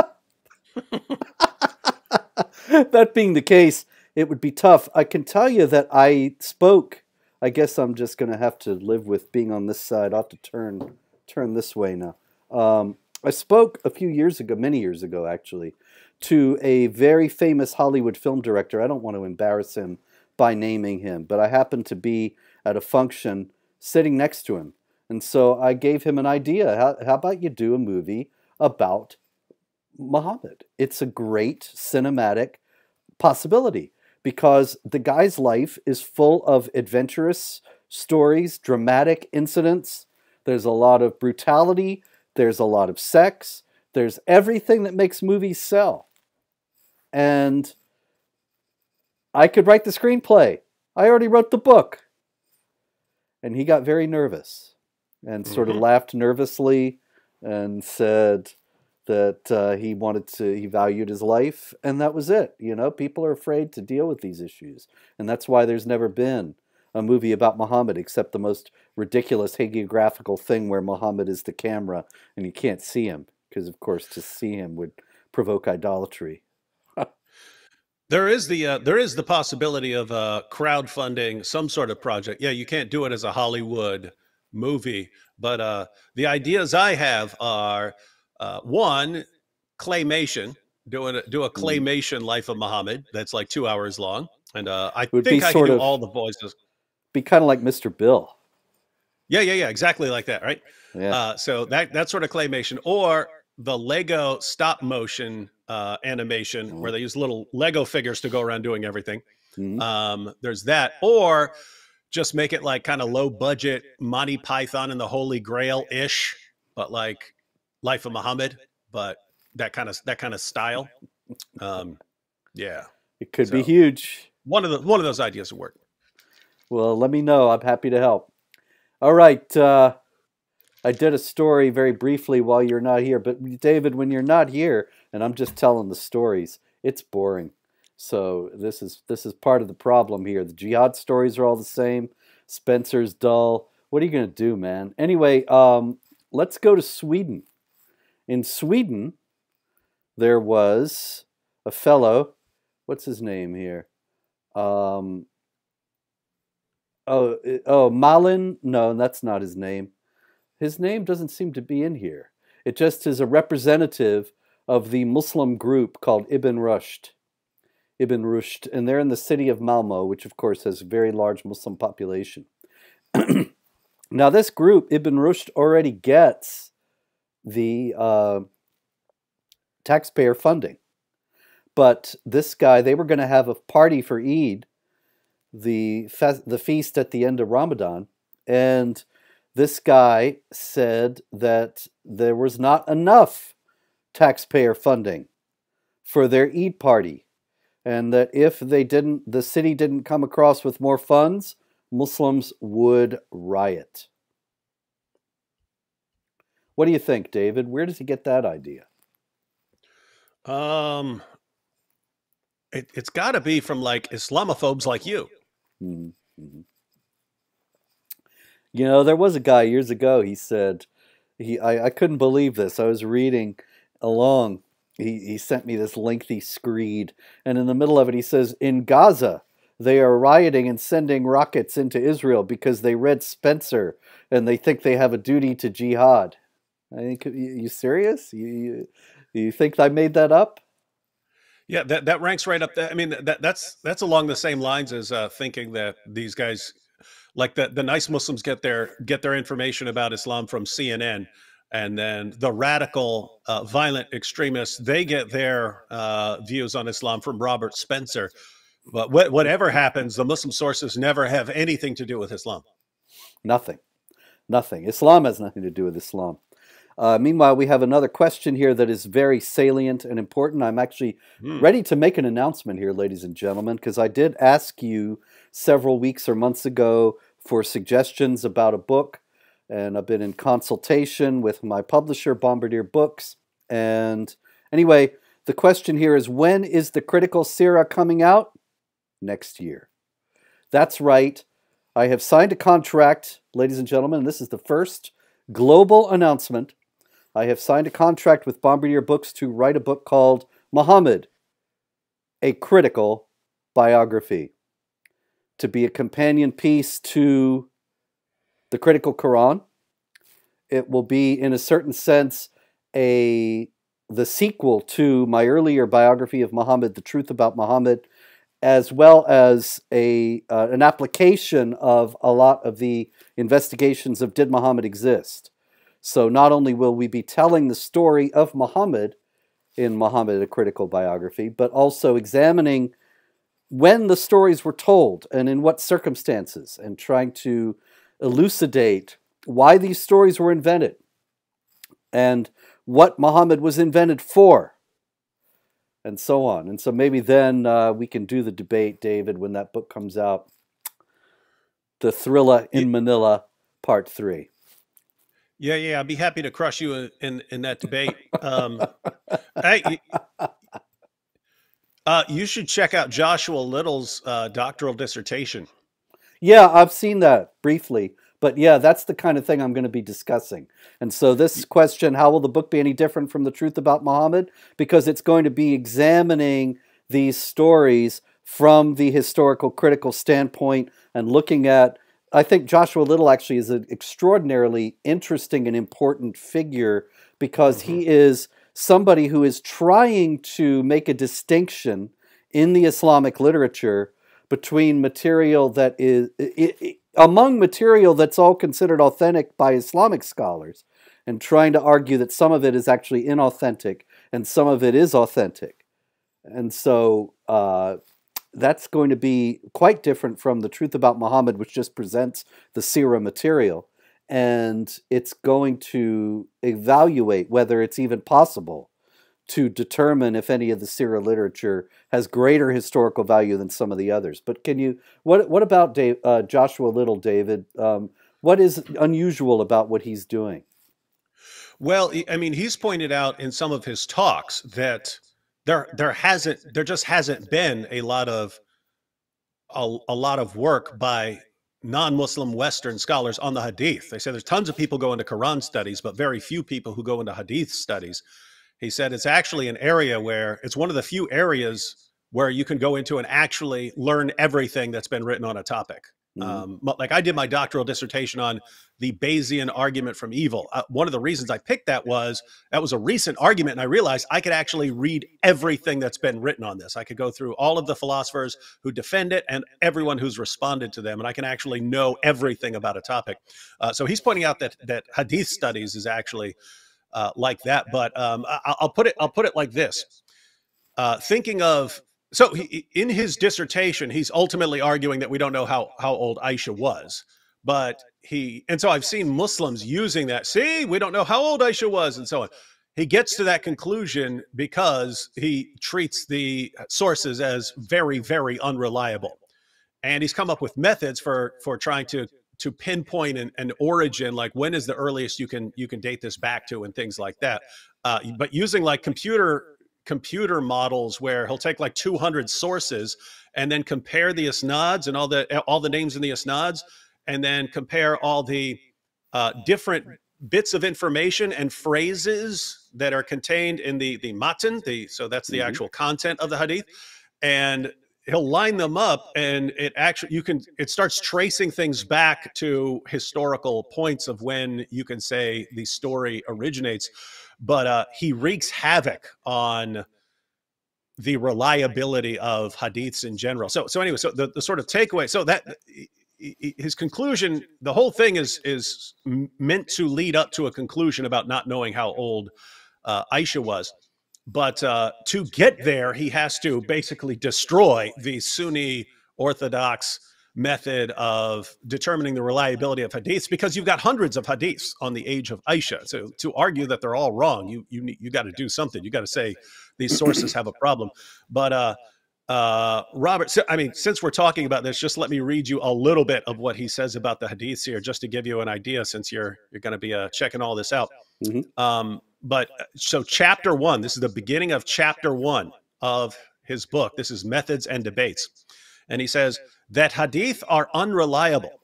that being the case, it would be tough. I can tell you that I spoke. I guess I'm just going to have to live with being on this side. I have to turn turn this way now. Um, I spoke a few years ago, many years ago actually, to a very famous Hollywood film director. I don't want to embarrass him by naming him, but I happened to be at a function sitting next to him. And so I gave him an idea. How, how about you do a movie about Muhammad? It's a great cinematic possibility because the guy's life is full of adventurous stories, dramatic incidents. There's a lot of brutality, there's a lot of sex, There's everything that makes movies sell. And I could write the screenplay. I already wrote the book. And he got very nervous and sort of Mhm. laughed nervously and said that uh, he wanted to, he valued his life, and that was it. You know, people are afraid to deal with these issues. And that's why there's never been a movie about Muhammad except the most ridiculous hagiographical thing where Muhammad is the camera and you can't see him because, of course, to see him would provoke idolatry. There is the uh, there is the possibility of uh, crowdfunding some sort of project. Yeah, you can't do it as a Hollywood movie, but uh, the ideas I have are uh, one claymation, doing a, do a Mm. claymation Life of Muhammad that's like two hours long, and uh, I Would be think I can do of- all the voices. Be kind of like Mr. Bill. Yeah, yeah, yeah, exactly like that, right? Yeah. Uh, so that that sort of claymation, or the Lego stop motion uh, animation, where they use little Lego figures to go around doing everything. Mhm. Um, there's that, or just make it like kind of low budget Monty Python and the Holy Grail ish, but like Life of Muhammad, but that kind of that kind of style. Um, yeah, it could be huge. one of the one of those ideas would work. Well, let me know. I'm happy to help. All right. Uh, I did a story very briefly while you're not here, but David, when you're not here, and I'm just telling the stories, it's boring. So this is this is part of the problem here. The jihad stories are all the same. Spencer's dull. What are you gonna do, man? Anyway, um, let's go to Sweden. In Sweden, there was a fellow. What's his name here? Um, Oh, oh, Malin. No, that's not his name. His name doesn't seem to be in here. It just is a representative of the Muslim group called Ibn Rushd. Ibn Rushd, and they're in the city of Malmo, which of course has a very large Muslim population. now, this group, Ibn Rushd, already gets the uh, taxpayer funding. But this guy, they were going to have a party for Eid the fe- the feast at the end of Ramadan, and this guy said that there was not enough taxpayer funding for their Eid party, and that if they didn't, the city didn't come across with more funds, Muslims would riot. What do you think, David? Where does he get that idea? Um, it, it's got to be from like Islamophobes like you. Mhm, mhm. You know, there was a guy years ago. He said, "He, I, I couldn't believe this. I was reading along. He, he sent me this lengthy screed, and in the middle of it, he says, "In Gaza, they are rioting and sending rockets into Israel because they read Spencer and they think they have a duty to jihad." I think, you, serious? You, you, you think I made that up? Yeah, that, that ranks right up there. I mean, that that's that's along the same lines as uh, thinking that these guys, like the the nice Muslims, get their get their information about Islam from CNN, and then the radical, uh, violent extremists they get their uh, views on Islam from Robert Spencer. But wh- whatever happens, the Muslim sources never have anything to do with Islam. Nothing. Nothing. Islam has nothing to do with Islam. Uh, meanwhile, we have another question here that is very salient and important. I'm actually Hmm. ready to make an announcement here, ladies and gentlemen, because I did ask you several weeks or months ago for suggestions about a book, and I've been in consultation with my publisher, Bombardier Books. And anyway, the question here is when is the critical Sira coming out? Next year. That's right. I have signed a contract, ladies and gentlemen. and This is the first global announcement. I have signed a contract with Bombardier Books to write a book called Muhammad, a critical biography, to be a companion piece to the critical Quran. It will be, in a certain sense, a the sequel to my earlier biography of Muhammad, The Truth About Muhammad, as well as a uh, an application of a lot of the investigations of did Muhammad exist. So not only will we be telling the story of Muhammad in Muhammad, a critical biography, but also examining when the stories were told and in what circumstances, and trying to elucidate why these stories were invented and what Muhammad was invented for, and so on. And so maybe then uh, we can do the debate, David, when that book comes out. The Thrilla in Manila, Part Three. Yeah, yeah, I'd be happy to crush you in in, in that debate. Um, I, uh, you should check out Joshua Little's uh, doctoral dissertation. Yeah, I've seen that briefly. But yeah, that's the kind of thing I'm going to be discussing. And so, this question how will the book be any different from the truth about Muhammad? Because it's going to be examining these stories from the historical critical standpoint and looking at. I think Joshua Little actually is an extraordinarily interesting and important figure because mm-hmm. he is somebody who is trying to make a distinction in the Islamic literature between material that is it, it, among material that's all considered authentic by Islamic scholars and trying to argue that some of it is actually inauthentic and some of it is authentic. And so uh, that's going to be quite different from the truth about Muhammad, which just presents the Sira material. And it's going to evaluate whether it's even possible to determine if any of the Sira literature has greater historical value than some of the others. But can you what what about Dave, uh, Joshua Little, David? Um, what is unusual about what he's doing? Well, I mean, he's pointed out in some of his talks that there there hasn't there just hasn't been a lot of a, a lot of work by non-Muslim Western scholars on the Hadith. They say there's tons of people go into Quran studies, but very few people who go into Hadith studies. He said it's actually an area where it's one of the few areas where you can go into and actually learn everything that's been written on a topic. Mm-hmm. Um, like I did my doctoral dissertation on the Bayesian argument from evil. Uh, one of the reasons I picked that was that was a recent argument, and I realized I could actually read everything that's been written on this. I could go through all of the philosophers who defend it and everyone who's responded to them, and I can actually know everything about a topic. Uh, so he's pointing out that that Hadith studies is actually uh, like that. But um, I, will put it I'll put it like this: uh, thinking of so he, in his dissertation, he's ultimately arguing that we don't know how how old Aisha was, but he and so I've seen Muslims using that. See, we don't know how old Aisha was, and so on. He gets to that conclusion because he treats the sources as very, very unreliable, and he's come up with methods for for trying to to pinpoint an, an, origin like when is the earliest you can you can date this back to and things like that uh, but using like computer computer models where he'll take like 200 sources and then compare the isnads and all the all the names in the isnads and then compare all the uh, different bits of information and phrases that are contained in the the matan the so that's the mm-hmm. actual content of the hadith and he'll line them up and it actually you can it starts tracing things back to historical points of when you can say the story originates. But uh, he wreaks havoc on the reliability of hadiths in general. So so anyway so the, the sort of takeaway so that his conclusion the whole thing is is meant to lead up to a conclusion about not knowing how old uh, aisha was but uh, to get there, he has to basically destroy the Sunni Orthodox method of determining the reliability of hadiths because you've got hundreds of hadiths on the age of Aisha. So to argue that they're all wrong, you you you got to do something. You got to say these sources have a problem. But uh, uh, Robert, so, I mean, since we're talking about this, just let me read you a little bit of what he says about the hadiths here, just to give you an idea, since you're you're going to be uh, checking all this out. Mm-hmm. Um, but uh, so chapter one, this is the beginning of chapter one of his book. This is Methods and Debates. And he says that hadith are unreliable,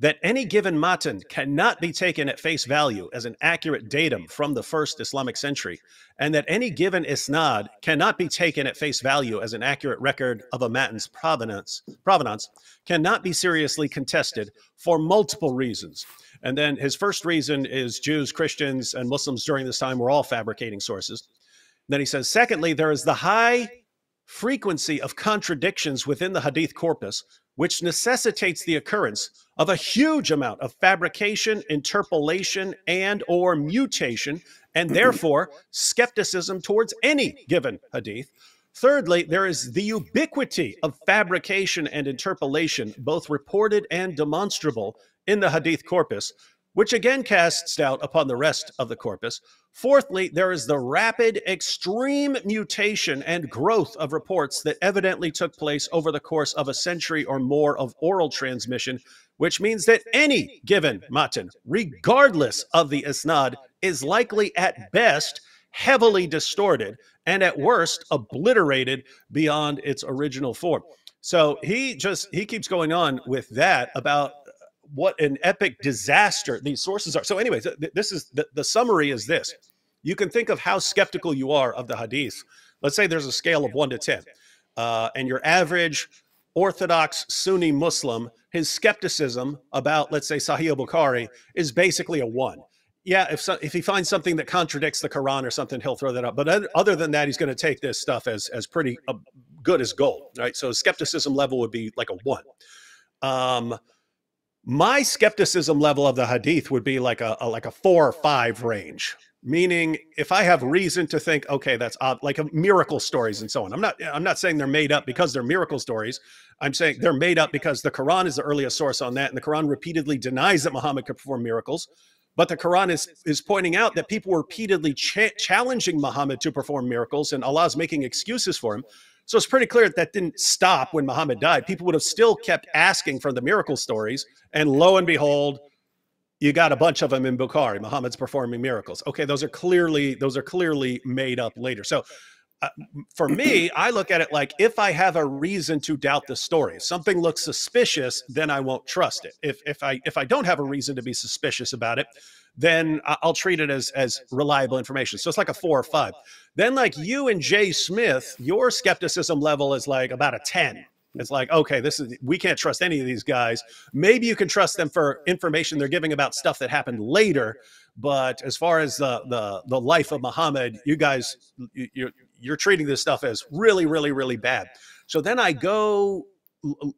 that any given matan cannot be taken at face value as an accurate datum from the first Islamic century, and that any given isnad cannot be taken at face value as an accurate record of a matan's provenance, provenance cannot be seriously contested for multiple reasons. And then his first reason is Jews, Christians, and Muslims during this time were all fabricating sources. Then he says, secondly, there is the high frequency of contradictions within the hadith corpus, which necessitates the occurrence of a huge amount of fabrication, interpolation, and or mutation, and therefore skepticism towards any given hadith. Thirdly, there is the ubiquity of fabrication and interpolation, both reported and demonstrable, in the Hadith corpus, which again casts doubt upon the rest of the corpus. Fourthly, there is the rapid, extreme mutation and growth of reports that evidently took place over the course of a century or more of oral transmission, which means that any given matan, regardless of the isnad, is likely at best heavily distorted and at worst obliterated beyond its original form. So he just he keeps going on with that about uh, what an epic disaster these sources are. So, anyways, this is the, the summary is this. You can think of how skeptical you are of the hadith. Let's say there's a scale of one to 10, uh, and your average Orthodox Sunni Muslim, his skepticism about, let's say, Sahih Bukhari is basically a one. Yeah, if so, if he finds something that contradicts the Quran or something, he'll throw that up. But other than that, he's going to take this stuff as as pretty uh, good as gold, right? So skepticism level would be like a one. Um, my skepticism level of the hadith would be like a, a, like a four or five range meaning if i have reason to think okay that's odd like a miracle stories and so on i'm not i'm not saying they're made up because they're miracle stories i'm saying they're made up because the quran is the earliest source on that and the quran repeatedly denies that muhammad could perform miracles but the quran is is pointing out that people were repeatedly cha- challenging muhammad to perform miracles and allah is making excuses for him so it's pretty clear that, that didn't stop when Muhammad died. People would have still kept asking for the miracle stories. And lo and behold, you got a bunch of them in Bukhari. Muhammad's performing miracles. Okay, those are clearly those are clearly made up later. So uh, for me, I look at it like if I have a reason to doubt the story, something looks suspicious, then I won't trust it. If if I if I don't have a reason to be suspicious about it, then I'll treat it as as reliable information. So it's like a four or five. Then like you and Jay Smith, your skepticism level is like about a ten. It's like, okay, this is we can't trust any of these guys. Maybe you can trust them for information they're giving about stuff that happened later, but as far as the the the life of Muhammad, you guys you, you're you're treating this stuff as really, really, really bad. So then I go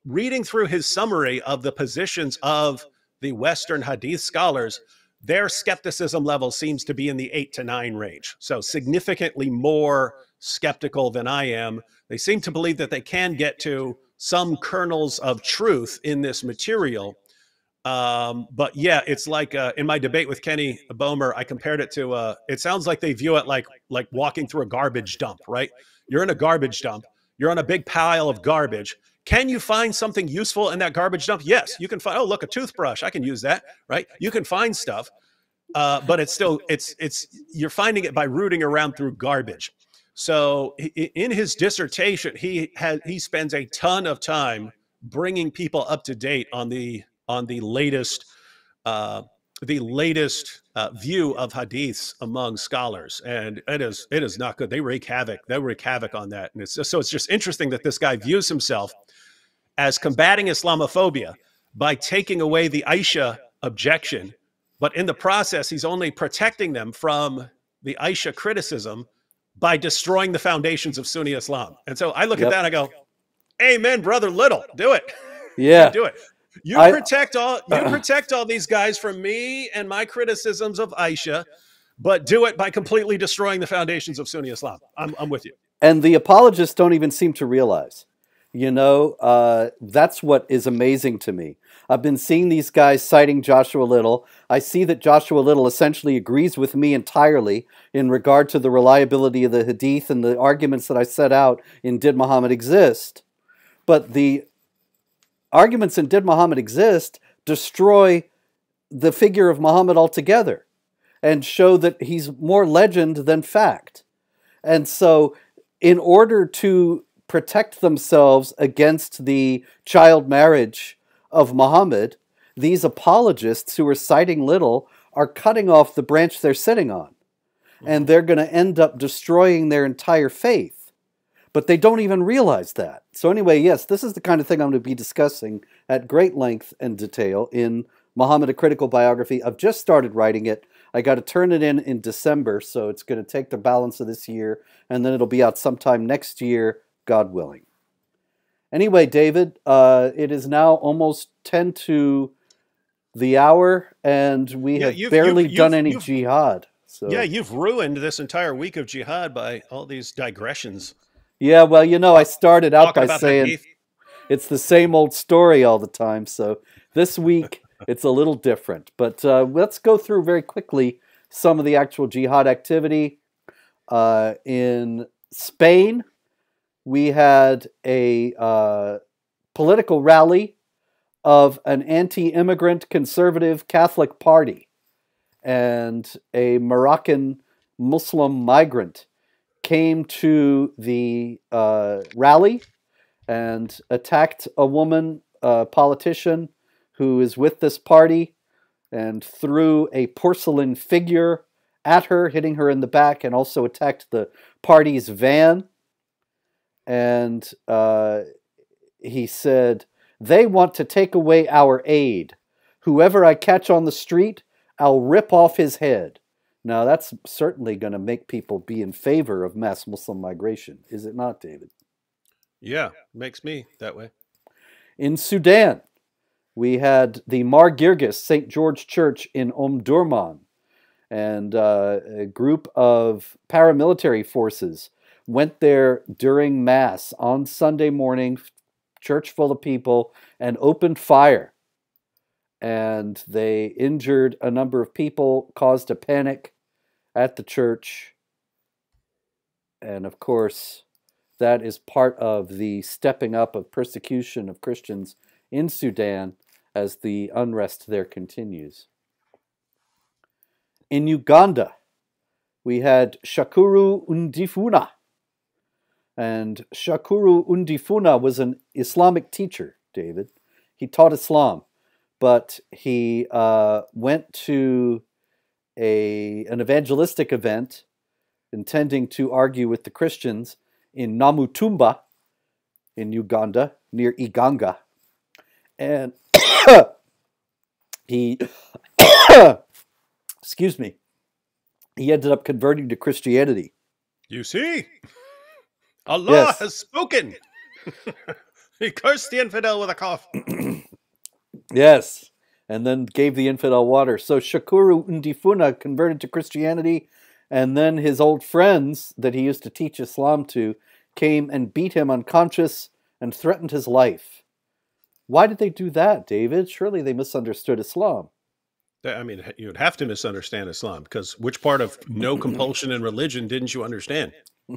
reading through his summary of the positions of the Western Hadith scholars. Their skepticism level seems to be in the eight to nine range. So significantly more skeptical than I am. They seem to believe that they can get to some kernels of truth in this material. Um, but yeah, it's like uh, in my debate with Kenny Bomer, I compared it to. Uh, it sounds like they view it like like walking through a garbage dump, right? You're in a garbage dump. You're on a big pile of garbage. Can you find something useful in that garbage dump? Yes, you can find. Oh, look, a toothbrush. I can use that, right? You can find stuff, uh, but it's still it's it's you're finding it by rooting around through garbage. So in his dissertation, he has he spends a ton of time bringing people up to date on the on the latest uh, the latest uh, view of hadiths among scholars, and it is it is not good. They wreak havoc. They wreak havoc on that, and it's just, so it's just interesting that this guy views himself as combating Islamophobia by taking away the Aisha objection, but in the process, he's only protecting them from the Aisha criticism by destroying the foundations of Sunni Islam. And so I look yep. at that and I go, Amen, brother Little, do it. Yeah. do it. You I, protect all you protect all these guys from me and my criticisms of Aisha, but do it by completely destroying the foundations of Sunni Islam. I'm, I'm with you. And the apologists don't even seem to realize. You know, uh, that's what is amazing to me. I've been seeing these guys citing Joshua Little. I see that Joshua Little essentially agrees with me entirely in regard to the reliability of the Hadith and the arguments that I set out in Did Muhammad Exist? But the arguments in Did Muhammad Exist destroy the figure of Muhammad altogether and show that he's more legend than fact. And so, in order to protect themselves against the child marriage of Muhammad, these apologists who are citing Little are cutting off the branch they're sitting on. And they're going to end up destroying their entire faith. But they don't even realize that. So, anyway, yes, this is the kind of thing I'm going to be discussing at great length and detail in Muhammad, a critical biography. I've just started writing it. I got to turn it in in December, so it's going to take the balance of this year, and then it'll be out sometime next year, God willing. Anyway, David, uh, it is now almost 10 to the hour, and we yeah, have you've, barely you've, done you've, any jihad. So. Yeah, you've ruined this entire week of jihad by all these digressions. Yeah, well, you know, I started out by saying it's the same old story all the time. So this week it's a little different. But uh, let's go through very quickly some of the actual jihad activity. Uh, in Spain, we had a uh, political rally of an anti immigrant conservative Catholic party and a Moroccan Muslim migrant came to the uh, rally and attacked a woman, a politician who is with this party, and threw a porcelain figure at her, hitting her in the back, and also attacked the party's van. And uh, he said, They want to take away our aid. Whoever I catch on the street, I'll rip off his head. Now, that's certainly going to make people be in favor of mass Muslim migration, is it not, David? Yeah, makes me that way. In Sudan, we had the Mar Girgis St. George Church in Omdurman, and uh, a group of paramilitary forces went there during Mass on Sunday morning, church full of people, and opened fire and they injured a number of people, caused a panic at the church. And of course, that is part of the stepping up of persecution of Christians in Sudan as the unrest there continues. In Uganda, we had Shakuru Ndifuna. And Shakuru Ndifuna was an Islamic teacher, David. He taught Islam but he uh, went to a an evangelistic event intending to argue with the Christians in Namutumba in Uganda near Iganga. And he excuse me he ended up converting to Christianity. You see, Allah Yes. has spoken. he cursed the infidel with a cough. Yes, and then gave the infidel water. So Shakuru Ndifuna converted to Christianity, and then his old friends that he used to teach Islam to came and beat him unconscious and threatened his life. Why did they do that, David? Surely they misunderstood Islam. I mean, you'd have to misunderstand Islam because which part of no compulsion in religion didn't you understand?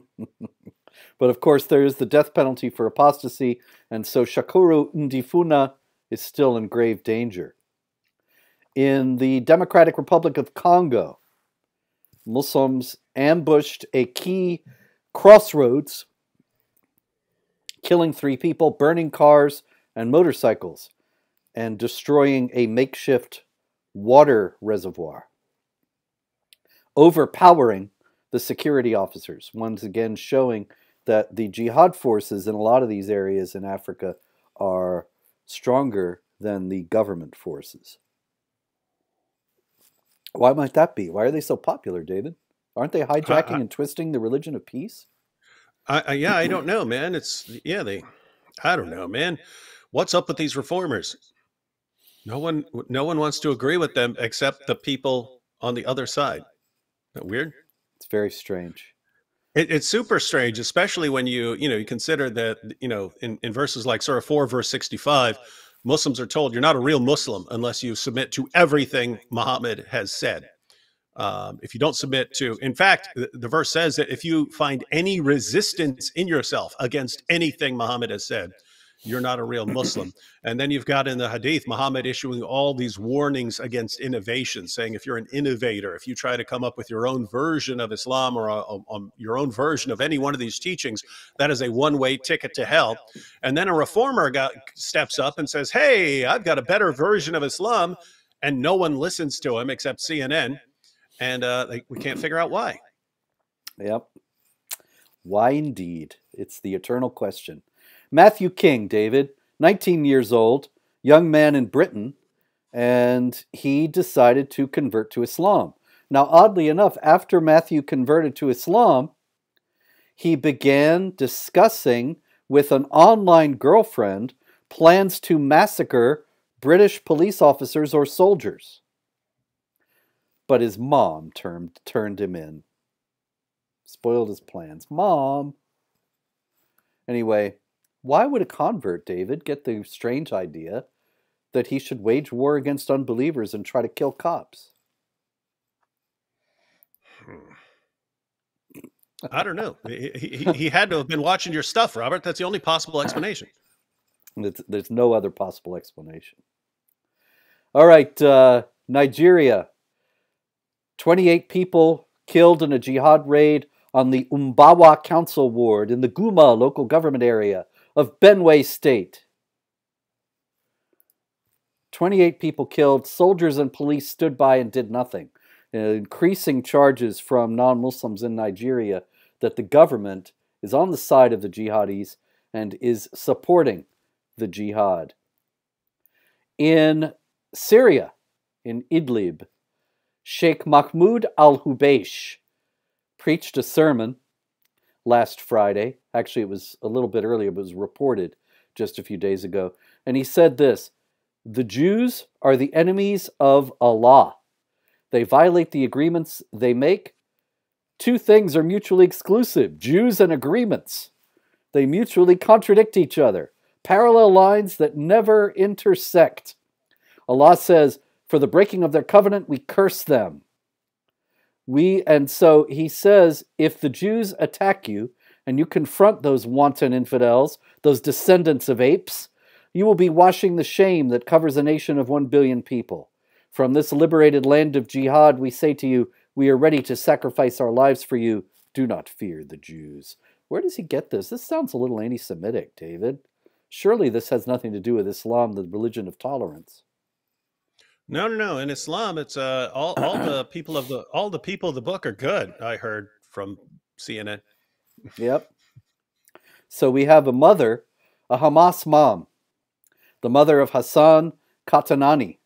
But of course, there is the death penalty for apostasy, and so Shakuru Ndifuna is still in grave danger. In the Democratic Republic of Congo, Muslims ambushed a key crossroads, killing three people, burning cars and motorcycles, and destroying a makeshift water reservoir, overpowering the security officers, once again showing that the jihad forces in a lot of these areas in Africa are stronger than the government forces. Why might that be? Why are they so popular, David? Aren't they hijacking I- and twisting the religion of peace? I, I, yeah, I don't know, man. It's yeah, they. I don't know, man. What's up with these reformers? No one, no one wants to agree with them except the people on the other side. Isn't that weird? It's very strange. It, it's super strange, especially when you you know you consider that you know in, in verses like Surah four verse sixty five, Muslims are told you're not a real Muslim unless you submit to everything Muhammad has said. Um, if you don't submit to, in fact, the, the verse says that if you find any resistance in yourself against anything Muhammad has said, you're not a real Muslim. And then you've got in the Hadith Muhammad issuing all these warnings against innovation, saying if you're an innovator, if you try to come up with your own version of Islam or a, a- a- your own version of any one of these teachings, that is a one-way ticket to hell. And then a reformer got, steps up and says, "Hey, I've got a better version of Islam," and no one listens to him except CNN, and uh, they, we can't figure out why. Yep. Why indeed? It's the eternal question. Matthew King, David, 19 years old, young man in Britain, and he decided to convert to Islam. Now, oddly enough, after Matthew converted to Islam, he began discussing with an online girlfriend plans to massacre British police officers or soldiers. But his mom turned, turned him in spoiled his plans. Mom. Anyway, why would a convert, David, get the strange idea that he should wage war against unbelievers and try to kill cops? I don't know. He, he, he, had to have been watching your stuff, Robert. That's the only possible explanation. It's, there's no other possible explanation. All right, uh, Nigeria. 28 people killed in a jihad raid on the Umbawa Council Ward in the Guma local government area of Benue State. 28 people killed. Soldiers and police stood by and did nothing. Uh, increasing charges from non Muslims in Nigeria that the government is on the side of the jihadis and is supporting the jihad. In Syria, in Idlib, Sheikh Mahmoud al Hubeish preached a sermon last Friday. Actually, it was a little bit earlier, but it was reported just a few days ago. And he said this The Jews are the enemies of Allah. They violate the agreements they make. Two things are mutually exclusive Jews and agreements. They mutually contradict each other, parallel lines that never intersect. Allah says, For the breaking of their covenant, we curse them. We and so he says, if the Jews attack you and you confront those wanton infidels, those descendants of apes, you will be washing the shame that covers a nation of one billion people. From this liberated land of jihad, we say to you, we are ready to sacrifice our lives for you. Do not fear the Jews. Where does he get this? This sounds a little anti Semitic, David. Surely this has nothing to do with Islam, the religion of tolerance. No, no, no. In Islam, it's uh, all all the people of the all the people of the book are good. I heard from CNN. Yep. So we have a mother, a Hamas mom, the mother of Hassan Katanani,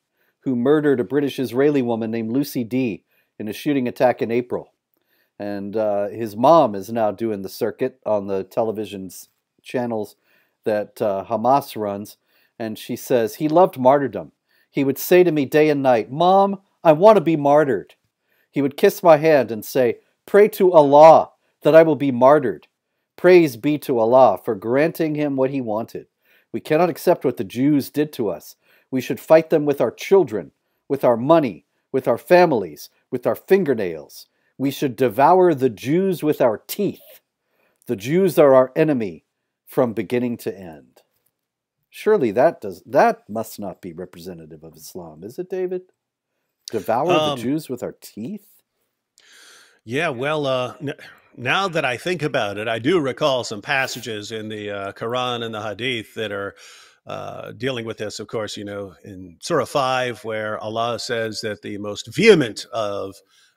who murdered a British Israeli woman named Lucy Dee in a shooting attack in April. And uh, his mom is now doing the circuit on the television's channels that uh, Hamas runs. And she says, He loved martyrdom. He would say to me day and night, Mom, I want to be martyred. He would kiss my hand and say, Pray to Allah that I will be martyred. Praise be to Allah for granting him what he wanted. We cannot accept what the Jews did to us. We should fight them with our children, with our money, with our families, with our fingernails. We should devour the Jews with our teeth. The Jews are our enemy from beginning to end. Surely that does that must not be representative of Islam, is it, David? Devour um, the Jews with our teeth? Yeah, well, uh, now that I think about it, I do recall some passages in the uh, Quran and the Hadith that are uh, dealing with this. Of course, you know, in Surah 5, where Allah says that the most vehement of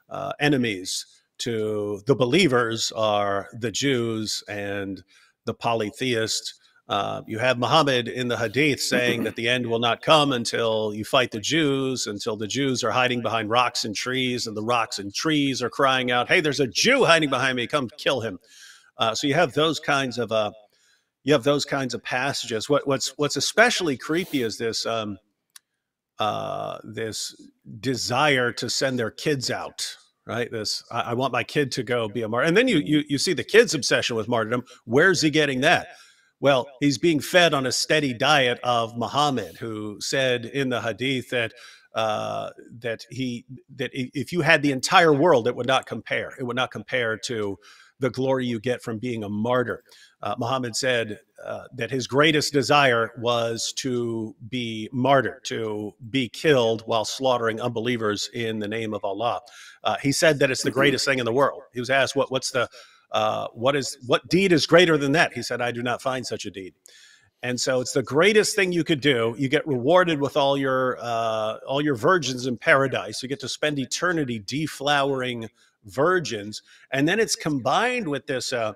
uh, enemies to the believers are the Jews and the polytheists uh, you have Muhammad in the Hadith saying that the end will not come until you fight the Jews, until the Jews are hiding behind rocks and trees, and the rocks and trees are crying out, "Hey, there's a Jew hiding behind me! Come kill him!" Uh, so you have those kinds of uh, you have those kinds of passages. What, what's what's especially creepy is this um, uh, this desire to send their kids out. Right. This I, I want my kid to go be a martyr, and then you you you see the kid's obsession with martyrdom. Where's he getting that? Well, he's being fed on a steady diet of Muhammad, who said in the Hadith that uh, that he that if you had the entire world, it would not compare. It would not compare to the glory you get from being a martyr. Uh, Muhammad said uh, that his greatest desire was to be martyred, to be killed while slaughtering unbelievers in the name of Allah. Uh, he said that it's the greatest thing in the world. He was asked, "What? What's the uh, what is what deed is greater than that? He said, I do not find such a deed. And so it's the greatest thing you could do. You get rewarded with all your uh, all your virgins in paradise. You get to spend eternity deflowering virgins, and then it's combined with this. Uh,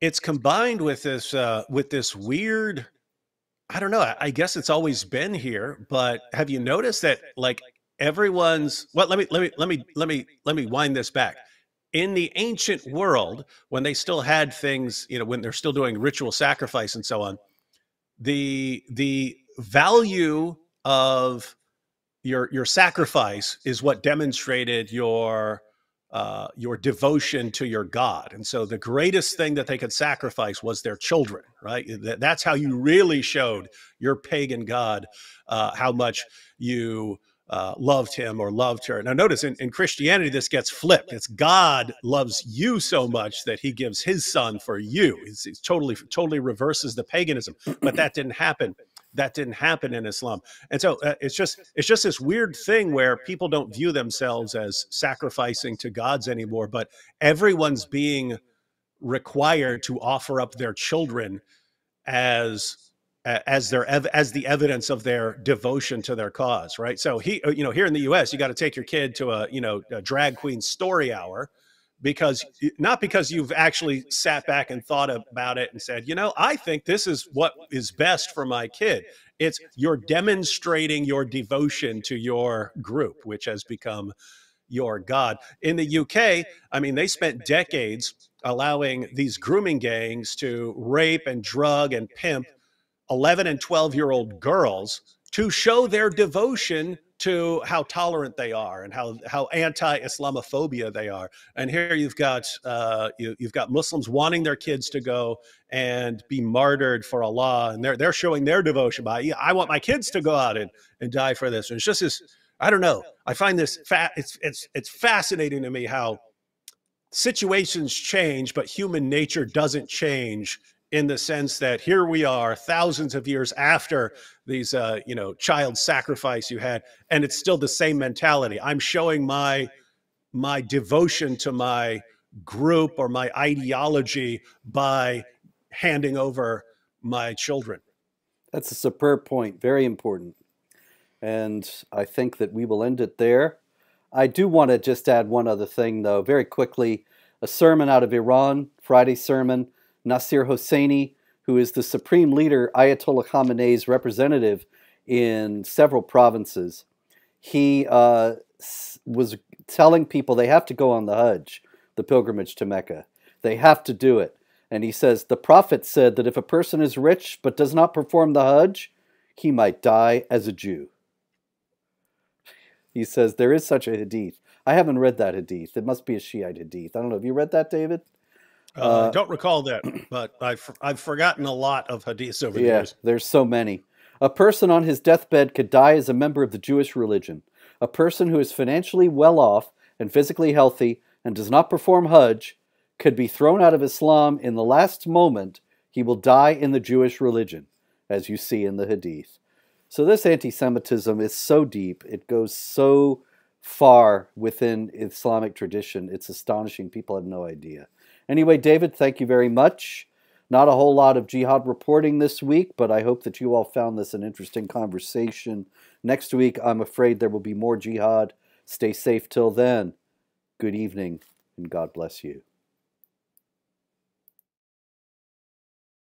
it's combined with this uh, with this weird. I don't know. I guess it's always been here, but have you noticed that like everyone's? Well, let me let me let me let me let me wind this back in the ancient world, when they still had things, you know, when they're still doing ritual sacrifice and so on, the the value of your your sacrifice is what demonstrated your uh, your devotion to your God. And so the greatest thing that they could sacrifice was their children, right? That's how you really showed your pagan God uh, how much you uh, loved him or loved her. Now, notice in, in Christianity, this gets flipped. It's God loves you so much that he gives his son for you. It's, totally, totally reverses the paganism. But that didn't happen. That didn't happen in Islam. And so uh, it's just, it's just this weird thing where people don't view themselves as sacrificing to gods anymore, but everyone's being required to offer up their children as as their as the evidence of their devotion to their cause right? So he uh, you know here in the us you got to take your kid to a you know a drag queen story hour because not because you've actually sat back and thought about it and said you know i think this is what is best for my kid. It's you're demonstrating your devotion to your group which has become your god. In the uk i mean they spent decades allowing these grooming gangs to rape and drug and pimp 11 and 12 year old girls to show their devotion to how tolerant they are and how how anti-Islamophobia they are. And here you've got uh, you, have got Muslims wanting their kids to go and be martyred for Allah, and they're they're showing their devotion by I want my kids to go out and and die for this. And it's just this. I don't know. I find this. It's it's it's fascinating to me how situations change, but human nature doesn't change in the sense that here we are thousands of years after these uh, you know child sacrifice you had and it's still the same mentality. I'm showing my my devotion to my group or my ideology by handing over my children. That's a superb point very important and i think that we will end it there. I do want to just add one other thing though very quickly. A sermon out of iran friday sermon Nasir Hosseini, who is the supreme leader, Ayatollah Khamenei's representative in several provinces, he uh, was telling people they have to go on the Hajj, the pilgrimage to Mecca. They have to do it. And he says, The Prophet said that if a person is rich but does not perform the Hajj, he might die as a Jew. He says there is such a hadith. I haven't read that hadith. It must be a Shiite hadith. I don't know. Have you read that, David? Uh, uh, I don't recall that, but I've, I've forgotten a lot of hadiths over the years. There's so many. A person on his deathbed could die as a member of the Jewish religion. A person who is financially well off and physically healthy and does not perform Hajj could be thrown out of Islam in the last moment. He will die in the Jewish religion, as you see in the Hadith. So, this anti Semitism is so deep, it goes so far within Islamic tradition. It's astonishing. People have no idea. Anyway, David, thank you very much. Not a whole lot of jihad reporting this week, but I hope that you all found this an interesting conversation. Next week, I'm afraid there will be more jihad. Stay safe till then. Good evening, and God bless you.